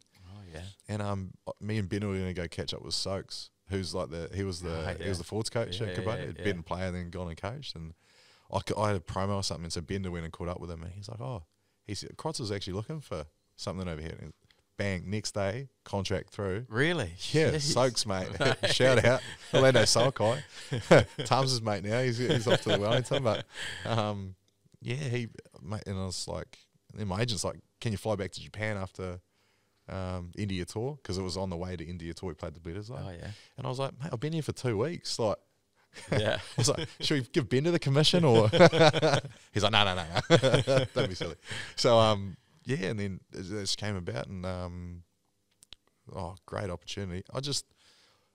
yeah, And um, me and Ben were going to go catch up with Soaks, who's like the he was the Right, he was the Fords coach Yeah, at yeah, Kubota. yeah, yeah. been player, then gone and coached, and I, I had a promo or something. So Bender went and caught up with him, and he's like, "Oh, he said Crotts is actually looking for something over here." And bang, next day contract through. really? Yeah, Jeez. Soaks mate, *laughs* *laughs* shout out Orlando Solkai, *laughs* Tom's his mate now. He's he's off to the Wellington, but um, yeah, he mate, and I was like, then my agent's like, "Can you fly back to Japan after?" Um, India tour because it was on the way to India tour. We played the Blitters, like, Oh yeah, and I was like, "Mate, I've been here for two weeks. Like, yeah. *laughs* I was like, should we give Ben to the commission or?" *laughs* He's like, "No, no, no, no, *laughs* don't be silly." So, um, yeah, and then it just came about, and um, oh, great opportunity. I just,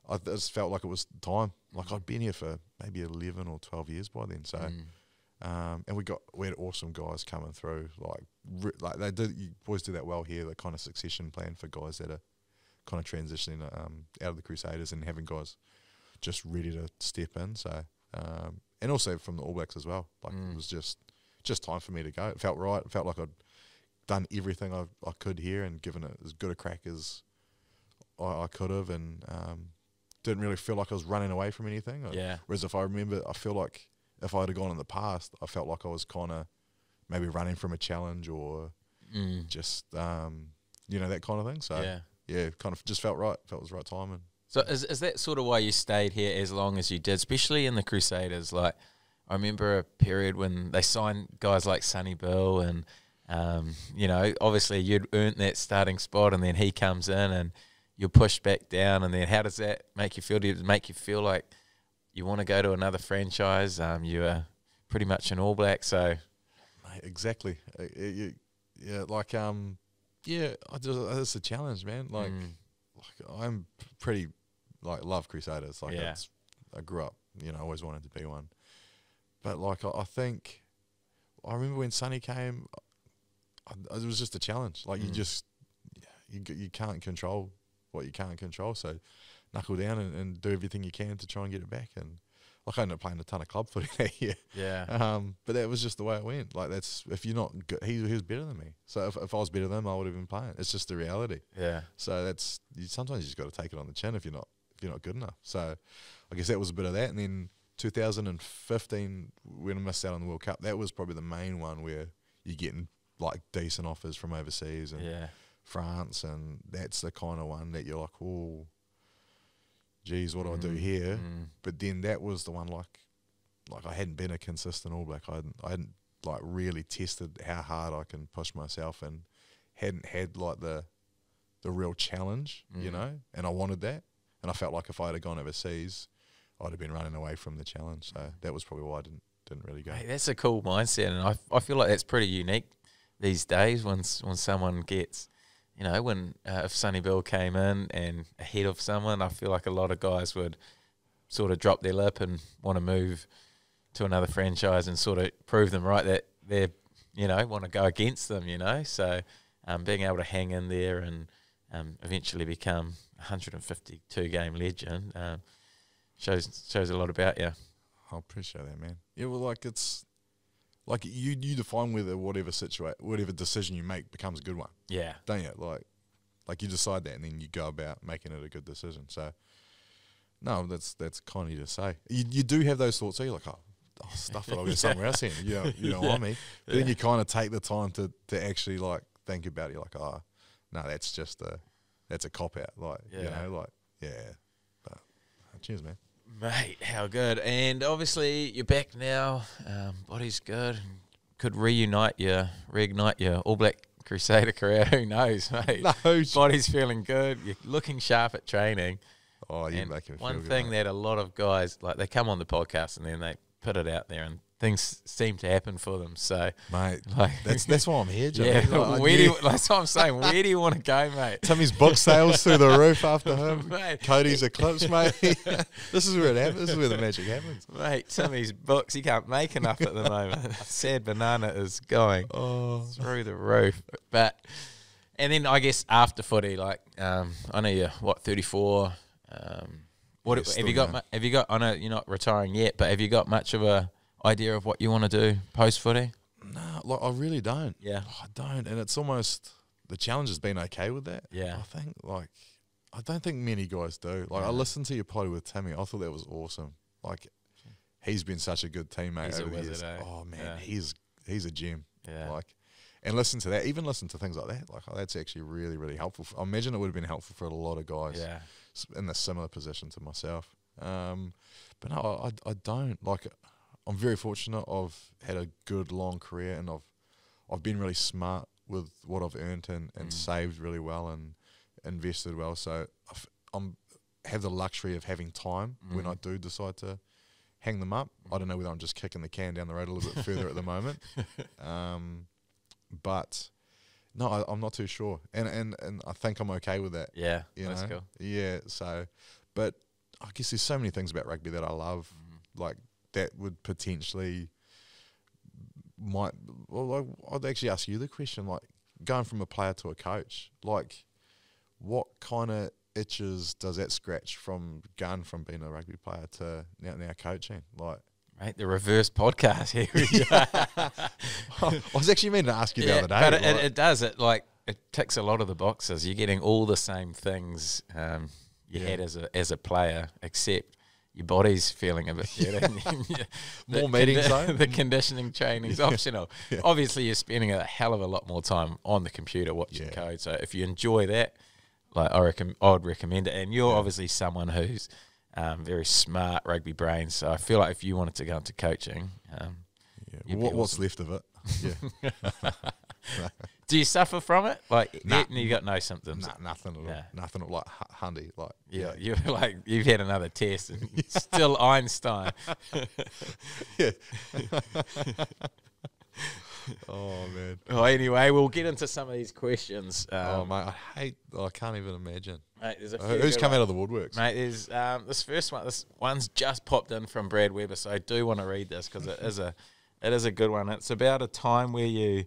I just felt like it was time. Like I'd been here for maybe eleven or twelve years by then. So, Mm. Um, and we got we had awesome guys coming through. Like, like they do. You boys do that well here. The kind of succession plan for guys that are kind of transitioning um, out of the Crusaders and having guys just ready to step in. So, um, and also from the All Blacks as well. Like Mm. it was just just time for me to go. It felt right. It felt like I'd done everything I I could here and given it as good a crack as I, I could have, and um, didn't really feel like I was running away from anything. Yeah, Whereas if I remember, I feel like if I had gone in the past, I felt like I was kind of maybe running from a challenge or mm. just um, you know that kind of thing. So yeah. yeah. kind of just felt right. Felt it was right time and So is is that sort of why you stayed here as long as you did, especially in the Crusaders? Like, I remember a period when they signed guys like Sonny Bill, and um, you know, obviously you'd earned that starting spot, and then he comes in, and you're pushed back down, and then how does that make you feel? Does it make you feel like you want to go to another franchise? Um, you are pretty much an All Black, so Mate, exactly. Uh, uh, you- yeah, like um, yeah, I just it's a challenge, man. Like, mm, like I'm pretty like love Crusaders. Like, Yeah. I grew up, you know, always wanted to be one. But like, I, I think I remember when Sonny came, I, it was just a challenge. Like, you Mm. just you you can't control what you can't control, so knuckle down and, and do everything you can to try and get it back. And like, I ended up playing a ton of club *laughs* footy that year. yeah, Um, but that was just the way it went. Like that's if you're not good, he, he was better than me. So if, if I was better than him, I would have been playing. It's just the reality. yeah, So that's you, sometimes you just got to take it on the chin if you're not if you're not good enough. So I guess that was a bit of that. And then 2015 when I missed out on the World Cup, that was probably the main one where you're getting like decent offers from overseas and yeah, France, and that's the kind of one that you're like, oh, geez, what do I do Mm, here? mm, but then that was the one like like I hadn't been a consistent All Black. I hadn't I hadn't like really tested how hard I can push myself and hadn't had like the the real challenge, you Mm. know. And I wanted that, and I felt like if I had gone overseas, I'd have been running away from the challenge. So that was probably why I didn't didn't really go. Mate, that's a cool mindset, and I I feel like that's pretty unique these days. When when someone gets, you know, when uh, if Sonny Bill came in and ahead of someone, I feel like a lot of guys would sort of drop their lip and want to move to another franchise and sort of prove them right that they're, you know, want to go against them. You know, so um, being able to hang in there and um, eventually become a 152 game legend um, shows shows a lot about you. I appreciate that, man. Yeah, well, like it's like you you define whether whatever situation, whatever decision you make becomes a good one. Yeah. don't you? Like, like you decide that, and then you go about making it a good decision. So, no, that's that's kind of you to say. You you do have those thoughts. So you're like, oh, oh stuff it. I'll go somewhere else. In you don't you don't want me. But then you kind of take the time to to actually like think about it. You're like, oh, no, that's just a that's a cop out. Like, you Yeah. know, like yeah. But cheers, man. Mate, how good. And obviously, you're back now. Um, body's good. Could reunite your, reignite your All Black Crusader career. *laughs* Who knows, mate? *laughs* No, Body's feeling good. You're looking sharp at training. oh, you make feel one good, thing mate. that a lot of guys, like, they come on the podcast and then they put it out there and things seem to happen for them. So, mate. *laughs* like, That's that's why I'm here, *laughs* Joe. yeah, Like, where do you, that's what I'm saying. Where do you want to go, mate? Timmy's book sales through the roof after *laughs* him. Mate. Cody's eclipse, mate. this is where it happens. This is where the magic happens. Mate, these books, he can't make enough at the moment. Sad Banana is going. Oh, through the roof. But and then I guess after footy, like um, I know you're what 34. Um, what Yeah, have you got? Have you got? I know you're not retiring yet, but have you got much of a idea of what you want to do post footy? no, like I really don't. Yeah, I don't, and it's almost the challenge has been okay with that. Yeah. I think like I don't think many guys do. Like I listened to your potty with Timmy. I thought that was awesome. Like he's been such a good teammate He's over the years. eh? Oh man, Yeah. he's he's a gem. yeah, Like, and listen to that. Even listen to things like that. Like, oh, that's actually really, really helpful. I imagine it would have been helpful for a lot of guys yeah, in a similar position to myself. Um, but no, I, I don't like. I'm very fortunate. I've had a good long career, and I've I've been really smart with what I've earned and, and Mm. saved really well and invested well. So I've, I'm have the luxury of having time when Mm. I do decide to hang them up. I don't know whether I'm just kicking the can down the road a little bit further at the *laughs* moment. Um, but no, I, I'm not too sure, and and and I think I'm okay with that. yeah. You That's know, cool. yeah. So, but I guess there's so many things about rugby that I love, Mhm. like that would potentially might. Well, I'd actually ask you the question, like going from a player to a coach, like what kind of itches does that scratch from going from being a rugby player to now now coaching? Like, Mate, the reverse podcast *laughs* here. *laughs* I was actually meaning to ask you the Yeah, other day, but it, it, like- it does. It like it ticks a lot of the boxes. You're getting all the same things um, you Yeah. had as a as a player, except your body's feeling a bit *laughs* better. *laughs* More meetings, though? the *laughs* conditioning training's optional. Yeah. Obviously, you're spending a hell of a lot more time on the computer watching Yeah. code. So if you enjoy that, like I reckon, I would recommend it. And you're Yeah. obviously someone who's um, very smart rugby brain. So I feel like if you wanted to go into coaching, um, yeah. you'd what's left of it? Yeah. *laughs* Do you suffer from it? Like, Nah. you, you got no symptoms. Nah, nothing at all. Yeah. Nothing like hu- Hundy. Like Yeah, you're like you've had another test and *laughs* still Einstein. *laughs* yeah. oh man. Oh, anyway, we'll get into some of these questions. oh Um, mate, I hate. I can't even imagine. mate, there's a few Who's come out of the woodworks? Mate, there's um, this first one. This one's just popped in from Brad Weber, so I do want to read this because it is a, it is a good one. It's about a time where you,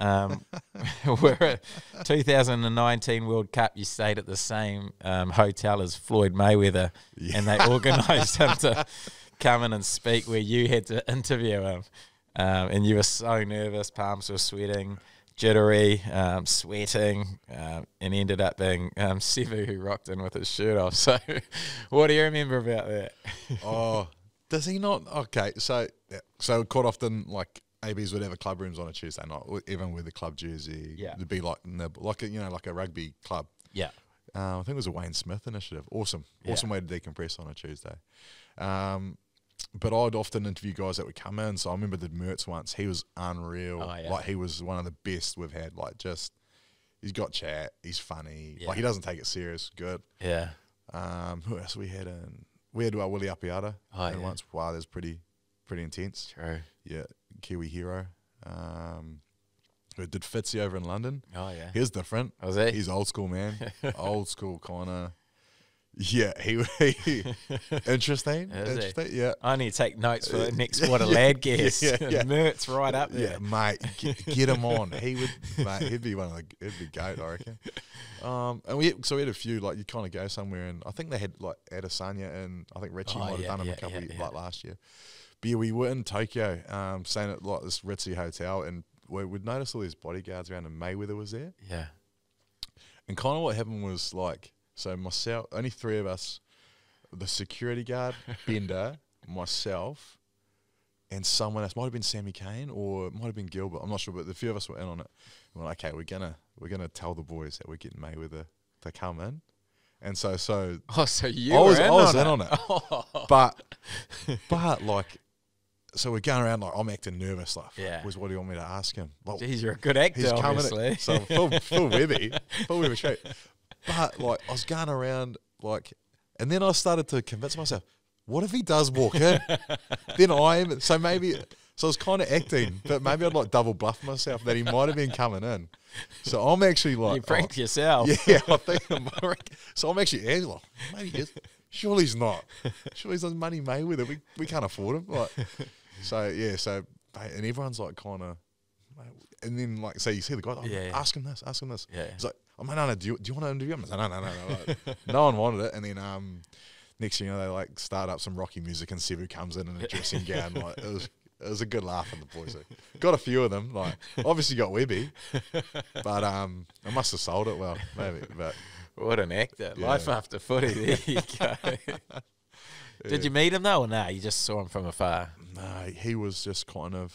um, *laughs* were at 2019 World Cup. You stayed at the same um, hotel as Floyd Mayweather, and they organised *laughs* him to come in and speak. Where you had to interview him, um, and you were so nervous, palms were sweating. Jittery, um, sweating, um, and ended up being um, *laughs* Sevu who rocked in with his shirt off. So, what do you remember about that? oh, does he not? Okay, so yeah, so quite often like ABs would have a club rooms on a Tuesday night, even with a club jersey. Yeah. it'd be like the- like a, you know like a rugby club. Yeah, Uh, I think it was a Wayne Smith initiative. Awesome, Yeah. awesome way to decompress on a Tuesday. Um, but I'd often interview guys that would come in. So I remember the Mertz once. He was unreal. Oh, yeah. Like he was one of the best we've had. Like just he's got chat. He's funny. Yeah. Like he doesn't take it serious. Good. yeah, Um, who else we had in? We had uh, Willie Apiata. Oh, in yeah. once. Wow, that's pretty pretty intense. true. Yeah, Kiwi hero. Um, we did Fitzy over in London. Oh yeah, He's different. was he? He's old school, man. *laughs* old school kind of. Yeah, he, he *laughs* interesting. Is he? interesting. Yeah. I need to take notes for the next What a Lad guest. yeah, yeah. *laughs* Mert's right up there. Yeah, mate, get, get him on. He would, mate. He'd be one of the. He'd be goat, I reckon. Um, and we so we had a few like you kind of go somewhere, and I think they had like Adesanya and I think Richie Oh, might have done him yeah, a couple yeah, of, yeah. like last year. But yeah, we were in Tokyo, um, staying at like this ritzy hotel, and we, we'd noticed all these bodyguards around, and Mayweather was there. Yeah. And kind of what happened was like, so myself, only three of us, the security guard, *laughs* Bender, myself, and someone else. Might have been Sammy Cane or it might have been Gilbert. I'm not sure, but the few of us were in on it. And we're like, okay, we're gonna we're gonna tell the boys that we're getting Mayweather to come in. And so so Oh, so you I was in I was on in it. on it. *laughs* But but like so we're going around like I'm acting nervous, like Yeah. was what do you want me to ask him? Like, Geez, you're a good actor, He's coming. obviously. At, so full, full *laughs* Webby, full Webby straight. But like, I was going around like, and then I started to convince myself, what if he does walk in? *laughs* then I am. So maybe. So I was kind of acting, but maybe I'd like double bluff myself that he might have been coming in. So I'm actually like, you pranked oh, yourself. *laughs* yeah, I think I'm. So I'm actually like, maybe he is. Surely he's not. Surely he's on Money Mayweather. We we can't afford him. Like, so yeah. So mate, and everyone's like kind of, and then like so you see the guy, oh, Yeah, yeah. ask him this, ask him this. Yeah. He's like, oh man, no, no, do you, do you want to interview him? I said, no, no, no, no. Like, *laughs* no one wanted it, and then um, next thing you know, they like start up some rocky music, and Sevu comes in in a dressing *laughs* gown. Like it was. It was a good laugh in the boys. Got a few of them. Like obviously got Webby, *laughs* but um, I must have sold it well, maybe. But What an actor. Yeah. Life after footy. There you go. Did you meet him though, or no? You just saw him from afar. No, he was just kind of.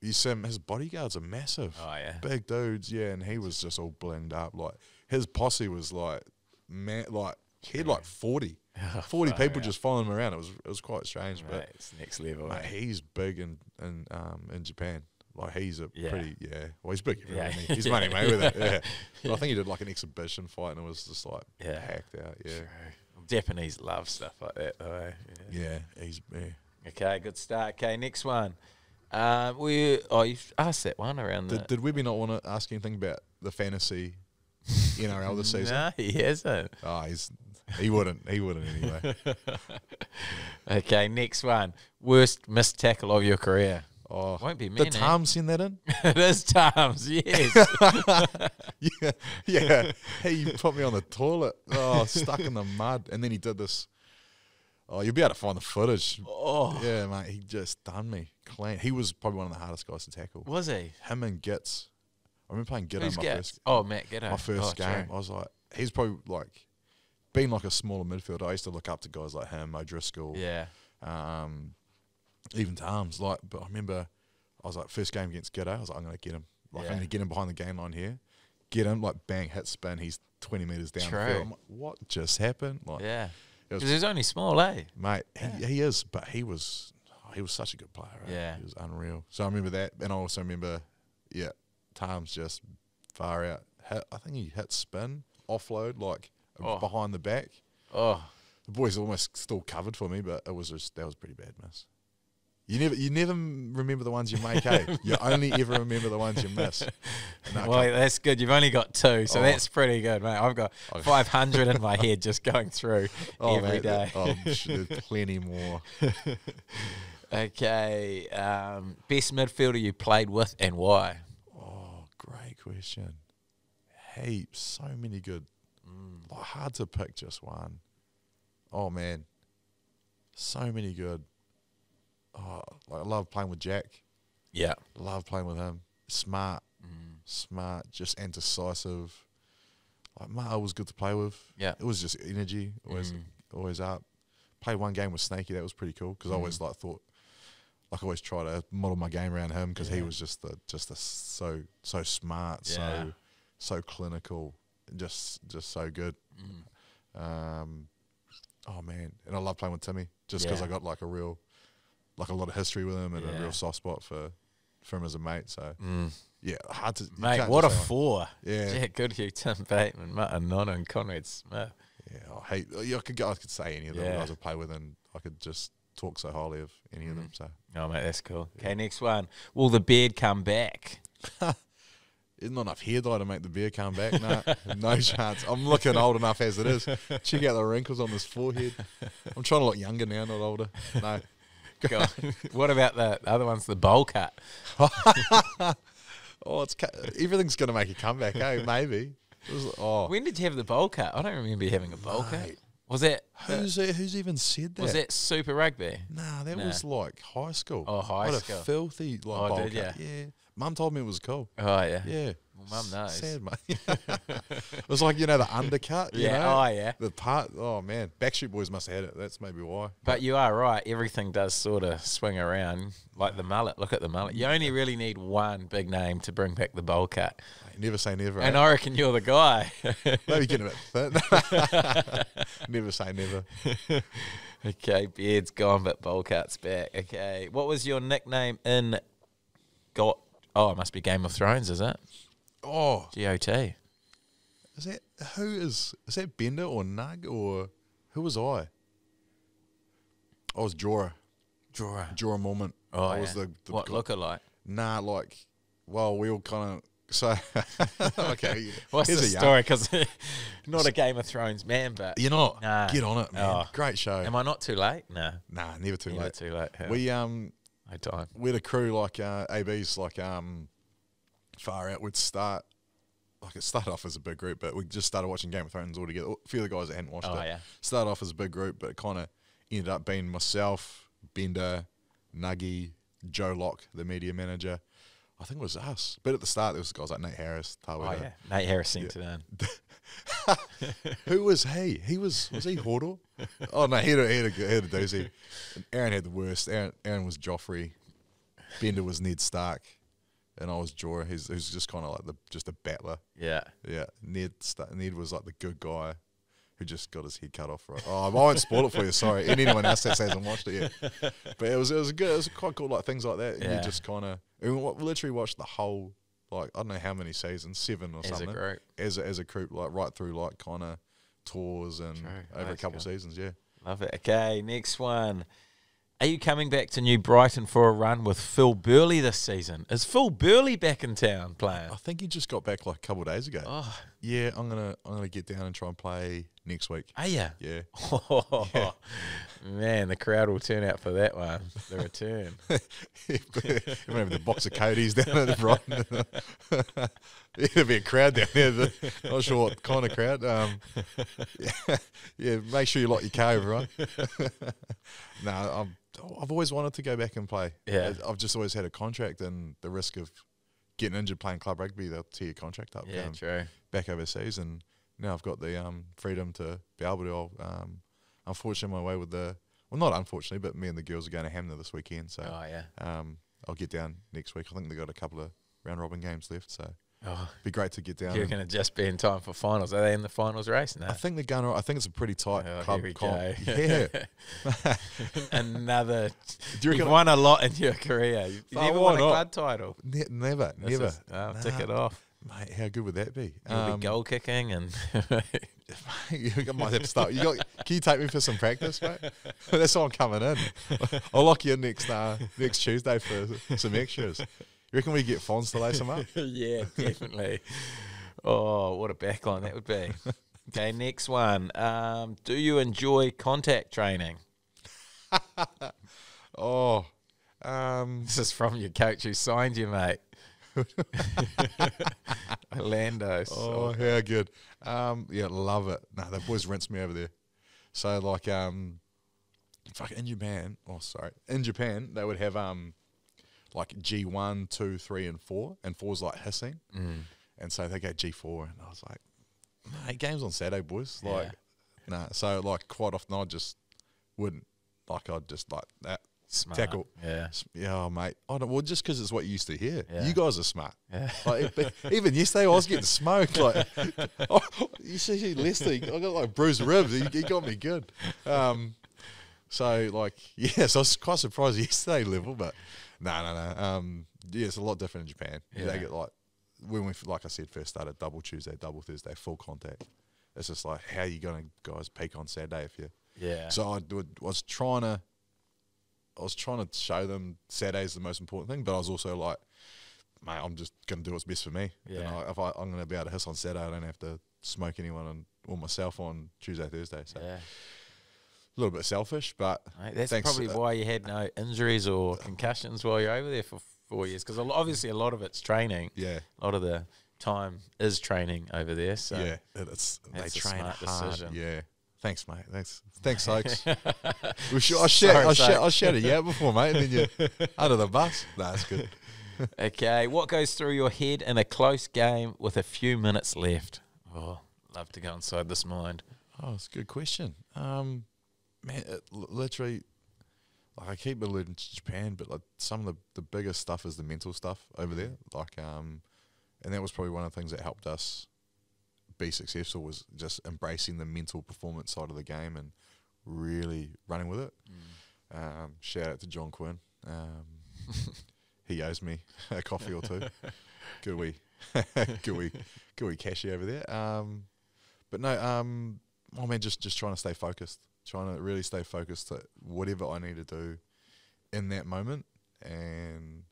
You see him, his bodyguards are massive, Oh yeah. big dudes, yeah, and he was just all blinged up. Like his posse was like, man, like he had like 40, *laughs* 40 far people out. just following him around. It was it was quite strange, but it's next level. mate, eh? he's big in in um in Japan. Like he's a Yeah. pretty yeah. Well, he's big. Yeah. *laughs* Yeah. He? He's Yeah. money Mayweather. Yeah. But I think he did like an exhibition fight, and it was just like Yeah. hacked out. Yeah. Japanese love stuff like that, though. eh? Yeah. Yeah. He's yeah. Okay, good start. Okay, next one. Um, we oh you asked that one around the. Did, did Webby not want to ask anything about the fantasy NRL this *laughs* season? No, he hasn't. Oh, he's he wouldn't. He wouldn't anyway. *laughs* Okay, next one. Worst missed tackle of your career. Oh, Won't be me. did Tom send that in? *laughs* it is Tom's, yes. yeah, yeah. He put me on the toilet. Oh, stuck in the mud, and then he did this. Oh, you'll be able to find the footage. oh, Yeah, mate. He just done me clean. He was probably one of the hardest guys to tackle. was he? Him and Gitz. I remember playing Gitz Who's my Gats? first Oh, Matt Giteau. my first oh, game. true. I was like, he's probably like being like a smaller midfielder. I used to look up to guys like him, O'Driscoll. Yeah. um, even Tams. Like, but I remember I was like first game against Giddo. I was like, I'm gonna get him. Like, Yeah. I'm gonna get him behind the game line here. Get him like bang hit spin. He's 20 meters down. True. The field. I'm like, what just happened? Like, Yeah. Because he's only small, eh? mate, he, he is, but he was he was such a good player. Right? Yeah. he was unreal. So I remember that, and I also remember, yeah, Tom's just far out. Hit, I think he hit spin, offload, like Oh. behind the back. Oh, The boys almost still covered for me, but it was just that was a pretty bad miss. You never, you never remember the ones you make, eh? *laughs* You only ever remember the ones you miss. No, well, that's good. You've only got two, so Oh. that's pretty good, mate. I've got 500 in my *laughs* head just going through oh, every mate, day. Oh, there's plenty more. *laughs* Okay. Um, best midfielder you played with and why? Oh, great question. Heaps, so many good. Mm. Like, hard to pick just one. Oh man, so many good. Oh, like I love playing with Jack. Yeah. Love playing with him. Smart, Mm. smart, just and decisive. Like Ma'a was good to play with. Yeah. It was just energy, always, Mm. always up. Played one game with Snaky, That was pretty cool because I always like thought, like I always try to model my game around him because he was just the just the so so smart, Yeah. so so clinical, just just so good. Mm. Um, oh man, and I love playing with Timmy just because Yeah. I got like a real, like a lot of history with him and a real soft spot for for him as a mate. So Mm. yeah, hard to Mate, what a just say one. four. Yeah. Jack Goodhue, Tim Bateman, Ma'a Nonu, and Conrad Smith. Yeah, I hate. I could go, I could say any of them Yeah. guys I play with, and I could just talk so highly of any of them. Mm. So Oh, mate, that's cool. Okay, next one. Will the beard come back? *laughs* there's not enough hair dye to make the beard come back. No, *laughs* no chance. I'm looking old enough as it is. Check out the wrinkles on this forehead. I'm trying to look younger now, not older. No. *laughs* Go on. what about the other one's the bowl cut? *laughs* Oh, it's everything's going to make a comeback. Hey, eh? *laughs* maybe. It was- oh, When did you have the bowl cut? I don't remember you having a bowl cut. Was that who's who's even said that? was that Super Rugby? Nah, that Nah. was like high school. Oh, high what school. a filthy like Oh, bowl did cut. ya? Yeah, mum told me it was cool. Oh yeah. Yeah, Well, mum knows. Sad, mate. *laughs* it was like you know the undercut. You Yeah, know? oh, yeah. The part. Oh man, Backstreet Boys must have had it. That's maybe why. But you are right. Everything does sort of swing around, like the mullet. Look at the mullet. You only really need one big name to bring back the bowl cut, never say never. and eh? I reckon you're the guy. *laughs* maybe getting a bit never say never. *laughs* okay, beard's gone, but bowl cut's back. Okay, what was your nickname in? Got oh, it must be Game of Thrones, is it? Oh, GOT. is that who is is that Bender or Nug or who was I? I was Jorah. Drawer. Jorah Moment. Oh, I was yeah. the, the what look alike? Nah, like, well, we all kind of. So, *laughs* *laughs* okay. *laughs* What's here's the story? Because not a Game of Thrones man, but You're not. Nah. Get on it, man. Oh. Great show. am I not too late? No, nah, never too never late. too late. Yeah. We um, no time. we had a crew like uh, ABs, like um, far out. We'd start. Like it started off as a big group, but we just started watching Game of Thrones all together. A few of the guys that hadn't watched Oh, it yeah. started off as a big group, but it kind of ended up being myself, Bender, Nuggy, Joe Locke, the media manager. I think it was us. But at the start, there was guys like Nate Harris, Oh yeah, Nate Harris sent it in. Who was he? He was was he Hodor? *laughs* oh no, he had a, he had a, he had a doozy. And Aaron had the worst. Aaron, Aaron was Joffrey. Bender was Ned Stark, and I was Jorah. He's who's just kind of like the just a battler. Yeah. Yeah, Ned Sta Ned was like the good guy who just got his head cut off. Right. Oh, I won't spoil it for you. Sorry, and anyone else that hasn't watched it yet. *laughs* But it was it was good. It was quite cool. Like things like that. Yeah. You just kind of literally watched the whole. Like I don't know how many seasons, seven or As a something group. as a, as a group, like right through like kind of tours and True. over a couple seasons. Yeah, Love it. Okay, next one. Are you coming back to New Brighton for a run with Phil Burley this season? Is Phil Burley back in town playing? I think he just got back like a couple of days ago. Oh, Yeah, I'm gonna I'm gonna get down and try and play next week. are you? Yeah, *laughs* Oh, man, the crowd will turn out for that one. The return. *laughs* Have the box of Cody's down at the Brighton. *laughs* There'll be a crowd down there. Not sure what kind of crowd. Um, yeah, yeah, make sure you lock your car, everyone. no, I'm, I've always wanted to go back and play. Yeah. I've just always had a contract, and the risk of getting injured playing club rugby, they'll tear your contract up. yeah, going true. back overseas, and now I've got the um, freedom to be able to. Um, unfortunately, my way with the well, not unfortunately, but me and the girls are going to Hanmer this weekend, so Oh, yeah. um, I'll get down next week. I think they've got a couple of round robin games left, so Oh, Be great to get down. you're going to just be in time for finals. Are they in the finals race now? I think they're going. to I think it's a pretty tight Oh, club comp. go. *laughs* Yeah. *laughs* Another. *laughs* Do you You've won a lot in your career. You've Oh, never won a club title. Ne- never, This never. is- oh, Tick it off. Mate, how good would that be? Um, be goal kicking and *laughs* you might have to start. You got, can you take me for some practice, mate? *laughs* That's why I'm coming in. *laughs* I'll lock you in next uh, next Tuesday for some extras. You reckon we get Fonz to lace them up? yeah, definitely. Oh, what a backline that would be. Okay, next one. Um, do you enjoy contact training? Oh, um, This is from your coach who signed you, mate. *laughs* Orlando. oh, how good. Um, yeah, love it. No, the boys rinsed me over there. So like, um, fuck in Japan. Oh, sorry, in Japan they would have um, like G one, two, three, and four, and four's like hissing. Mm. And so they go G4, and I was like, mate, game's on Saturday, boys. Yeah. Like, nah. So, like, quite often I just wouldn't, like, I'd just like that. Smart. Tackle. Yeah. Yeah, oh, mate. I don't, well, just because it's what you used to hear. Yeah. You guys are smart. Yeah. *laughs* Like, even yesterday, I was getting smoked. Like, *laughs* oh, you see, Lester, I got like bruised ribs. He, he got me good. Um, so, like, *laughs* yeah, so I was quite surprised yesterday level, but no, no, no. Um, yeah, it's a lot different in Japan. Yeah. They get like, when we, like I said, first started double Tuesday, double Thursday, full contact. It's just like, how are you going to guys peak on Saturday if you. Yeah. So I was trying to, I was trying to show them Saturday is the most important thing, but I was also like, mate, I'm just going to do what's best for me. You Yeah. know, if I, I'm going to be able to hiss on Saturday, I don't have to smoke anyone on, or myself on Tuesday, Thursday. So yeah. a little bit selfish, but Mate, that's probably uh, why you had no injuries or concussions while you're over there for four years. Because obviously a lot of it's training. yeah, A lot of the time is training over there. So yeah, it's they a train smart hard. decision. Yeah. Thanks, mate. Thanks, thanks, Sykes. *laughs* we should, I Sorry, I shout, I shouted you out before, mate, and then you under the bus. Nah, that's good. Okay, what goes through your head in a close game with a few minutes left? Oh, love to go inside this mind. Oh, it's a good question. Um, man, it, literally, like I keep alluding to Japan, but like some of the, the biggest stuff is the mental stuff over there. Like, um, and that was probably one of the things that helped us be successful was just embracing the mental performance side of the game and really running with it. Um, shout out to John Quinn. Um, *laughs* he owes me a coffee or two. Wee, good wee, good wee cashy over there. Um, but no, um, oh man, just just trying to stay focused, trying to really stay focused to whatever I need to do in that moment, and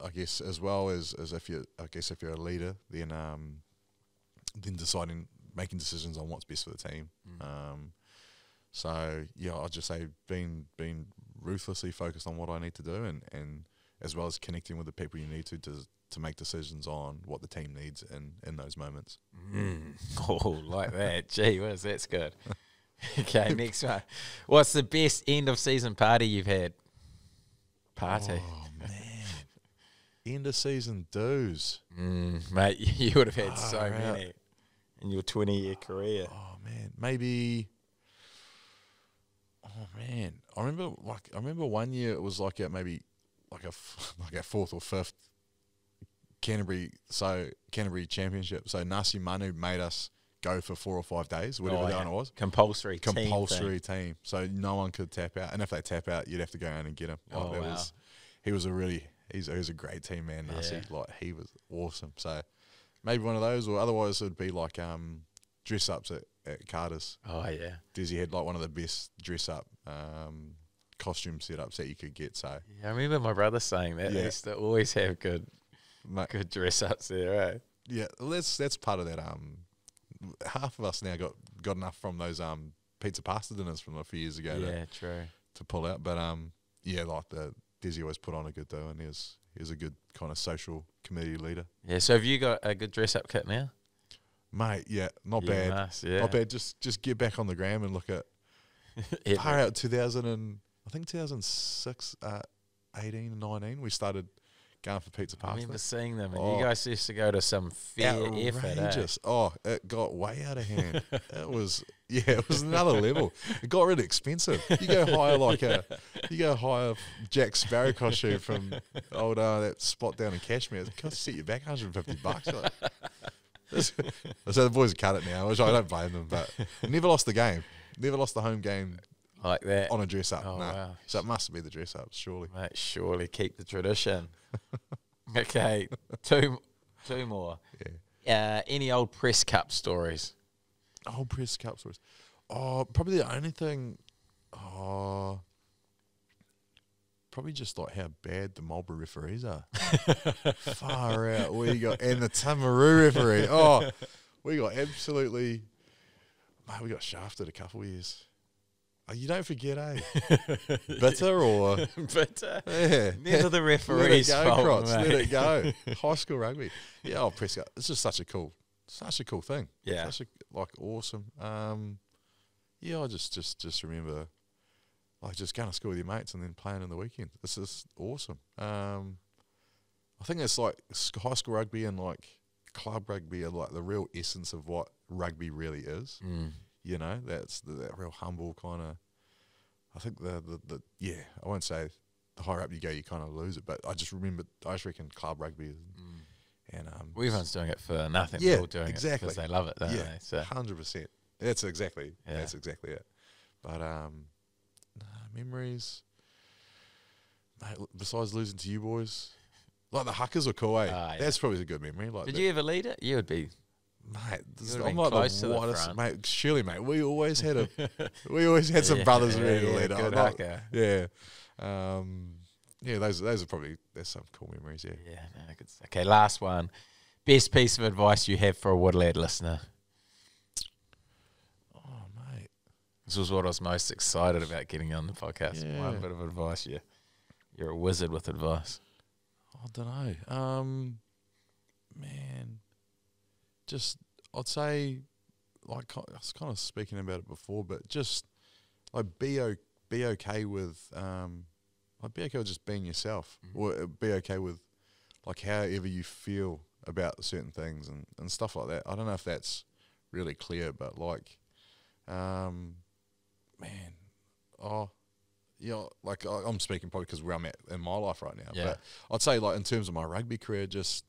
I guess as well as as if you, I guess if you're a leader, then um, then deciding, making decisions on what's best for the team. Um, so yeah, I'd just say being being ruthlessly focused on what I need to do, and and as well as connecting with the people you need to to to make decisions on what the team needs in in those moments. Mm. *laughs* Oh, like *laughs* that. Gee whiz, that's good. *laughs* okay, next one. What's the best end of season party you've had? Party. Oh man, end of season dues. Mm, mate, you would have had so Far out. many in your 20 year career. Oh man, maybe. Oh man, I remember like I remember one year it was like a maybe like a *laughs* like a fourth or fifth Canterbury so Canterbury Championship. So Nasi Manu made us go for four or five days, whatever Oh, that yeah. one was. Compulsory. team. Compulsory team, so no one could tap out, and if they tap out, you'd have to go in and get him. Like, Oh, that wow. was, he was a really he's he was a great team man. Nasi, Yeah. like he was awesome. So maybe one of those, or otherwise it would be like um dress ups at, at Carter's. Oh, yeah. Dizzy had like one of the best dress up um, costume setups that you could get. So, yeah. I remember my brother saying that. They Yeah. used to always have good mate, good dress ups there, right? yeah, well, that's that's part of that. Um, half of us now got got enough from those um pizza pasta dinners from a few years ago to, Yeah, true. to pull out. But um, yeah, like the Dizzy always put on a good do, and he was was a good kind of social committee leader, Yeah, so have you got a good dress up kit now? mate. Yeah, not You bad, must, yeah. not bad. Just just get back on the gram and look at *laughs* far out 2000 and I think 2006, uh, 18, 19, we started going for pizza I remember seeing them, and Oh. you guys used to go to some fair effort. Eh? Outrageous. Oh, it got way out of hand. *laughs* it was yeah, it was another level. It got really expensive. You go hire like a you go hire Jack Sparrow costume from old uh, that spot down in Cashmere. It costs set you back 150 bucks. Like, so the boys cut it now, which I don't blame them. But never lost the game. Never lost the home game like that. on a dress up. Oh, no. wow. So it must be the dress up, surely. Mate, surely keep the tradition. *laughs* okay, two, two more. Yeah. Uh, any old press cup stories? Old press cup stories. Oh, probably the only thing. Oh, probably just like how bad the Marlborough referees are. *laughs* Far out. We got and the Timaru referee. Oh, we got absolutely. Mate, we got shafted a couple of years. Oh, you don't forget, eh? *laughs* Bitter or *laughs* uh, yeah. never the Let it referee's go, fault. Let it go. *laughs* High school rugby. Yeah, oh, press cup. It's just such a cool, such a cool thing. Yeah. Such a, like awesome. Um, yeah, I just, just, just remember, like just going to school with your mates and then playing in the weekend. This is awesome. Um, I think it's like high school rugby and like club rugby are like the real essence of what rugby really is. Mm. You know, that's the, that real humble kind of. I think the, the the yeah, I won't say the higher up you go, you kind of lose it, but I just remember I just reckon club rugby is, and um, Well, everyone's doing it for nothing. Yeah, They're all doing exactly. because they love it, don't yeah, they? So hundred percent. That's exactly Yeah. that's exactly it. But um, nah, memories. Mate, besides losing to you boys, like the hakas were cool. Eh? Ah, yeah. That's probably a good memory. Like did the- you ever lead it? You would be. Mate, this, I'm been not close to the front. mate. Surely, mate. We always had a, *laughs* we always had some Yeah, brothers yeah, ready to yeah, lead. good I'm not- haka. Yeah, um, yeah. Those those are probably there's some cool memories. Yeah. Yeah. No, good. stuff. Okay, last one. Best piece of advice you have for a What a Lad listener. Oh, mate. This was what I was most excited about getting on the podcast. One bit of advice. Yeah, you're a wizard with advice. I don't know. Um, man, just I'd say, like I was kind of speaking about it before, but just like be o- be okay with um, like be okay with just being yourself, or uh, be okay with like however you feel about certain things and and stuff like that. I don't know if that's really clear, but like, um, man, oh. Yeah, like I- I'm speaking probably because where I'm at in my life right now. Yeah. But I'd say like in terms of my rugby career, just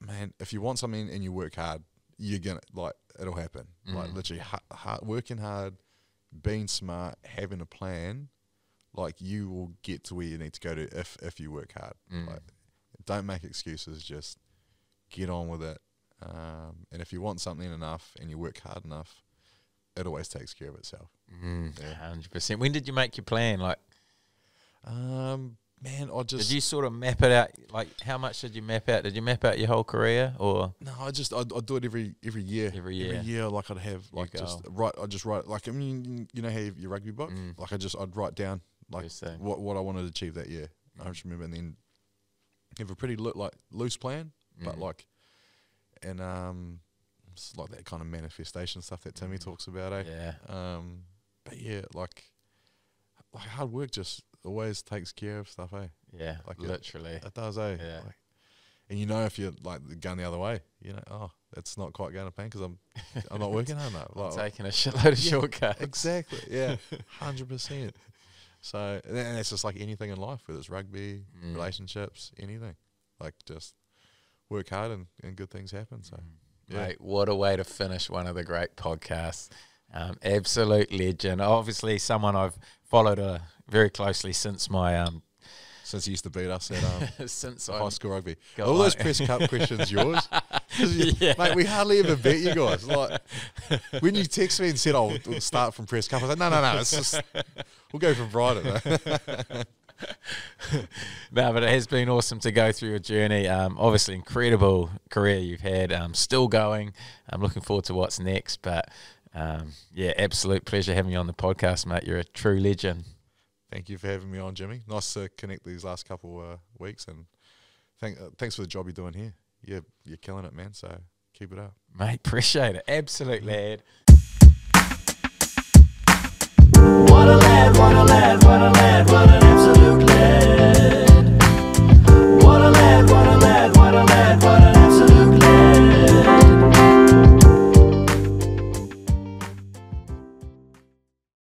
man, if you want something and you work hard, you're gonna like it'll happen. Like Mm. literally, hard, hard, working hard, being smart, having a plan, like you will get to where you need to go to if if you work hard. Mm. Like, don't make excuses. Just get on with it. Um, and if you want something enough and you work hard enough, it always takes care of itself. Mm, Hundred percent. When did you make your plan? Like, Um, man, I just did you sort of map it out? Like, how much did you map out? Did you map out your whole career, or No, I just I'd, I'd do it every every year. Every year. Every year, like I'd have like just write. I just write like I mean you know how you have your rugby book. Mm. Like I just I'd write down like what what I wanted to achieve that year. I just remember and then have a pretty lo- like loose plan, but Mm. like and um it's like that kind of manifestation stuff that Timmy Mm. talks about. Eh? yeah, Um, but yeah, like like hard work just always takes care of stuff. Eh? yeah, Like, literally. It does, eh? Yeah. Like, and you know if you're like going the other way, you know, oh, that's not quite going to plan because I'm, *laughs* I'm not working hard enough. Like, Taking a shitload of Yeah, shortcuts. exactly, yeah, *laughs* hundred percent. So and it's just like anything in life, whether it's rugby, Mm. relationships, anything. Like just work hard and, and good things happen. So yeah. Mate, what a way to finish one of the great podcasts. Um, absolute legend. Obviously, someone I've followed uh, very closely since my um, since he used to beat us at um, *laughs* since high school rugby, all those press cup *laughs* questions yours, you- Yeah. Mate, we hardly ever beat you guys. Like when you text me and said, "Oh, we'll start from press cup," I was like, "No, no, no. It's just we'll go from Brighton." *laughs* No, but it has been awesome to go through your journey. Um, obviously, incredible career you've had. Um, still going. I'm looking forward to what's next. But um, yeah, absolute pleasure having you on the podcast, mate. You're a true legend. Thank you for having me on, Jimmy. Nice to connect these last couple uh, weeks, and thank, uh, thanks for the job you're doing here. You're, you're killing it, man. So keep it up, mate. *laughs* Appreciate it. Absolute yeah. lad. What a lad, what a lad, what a lad, what an absolute lad.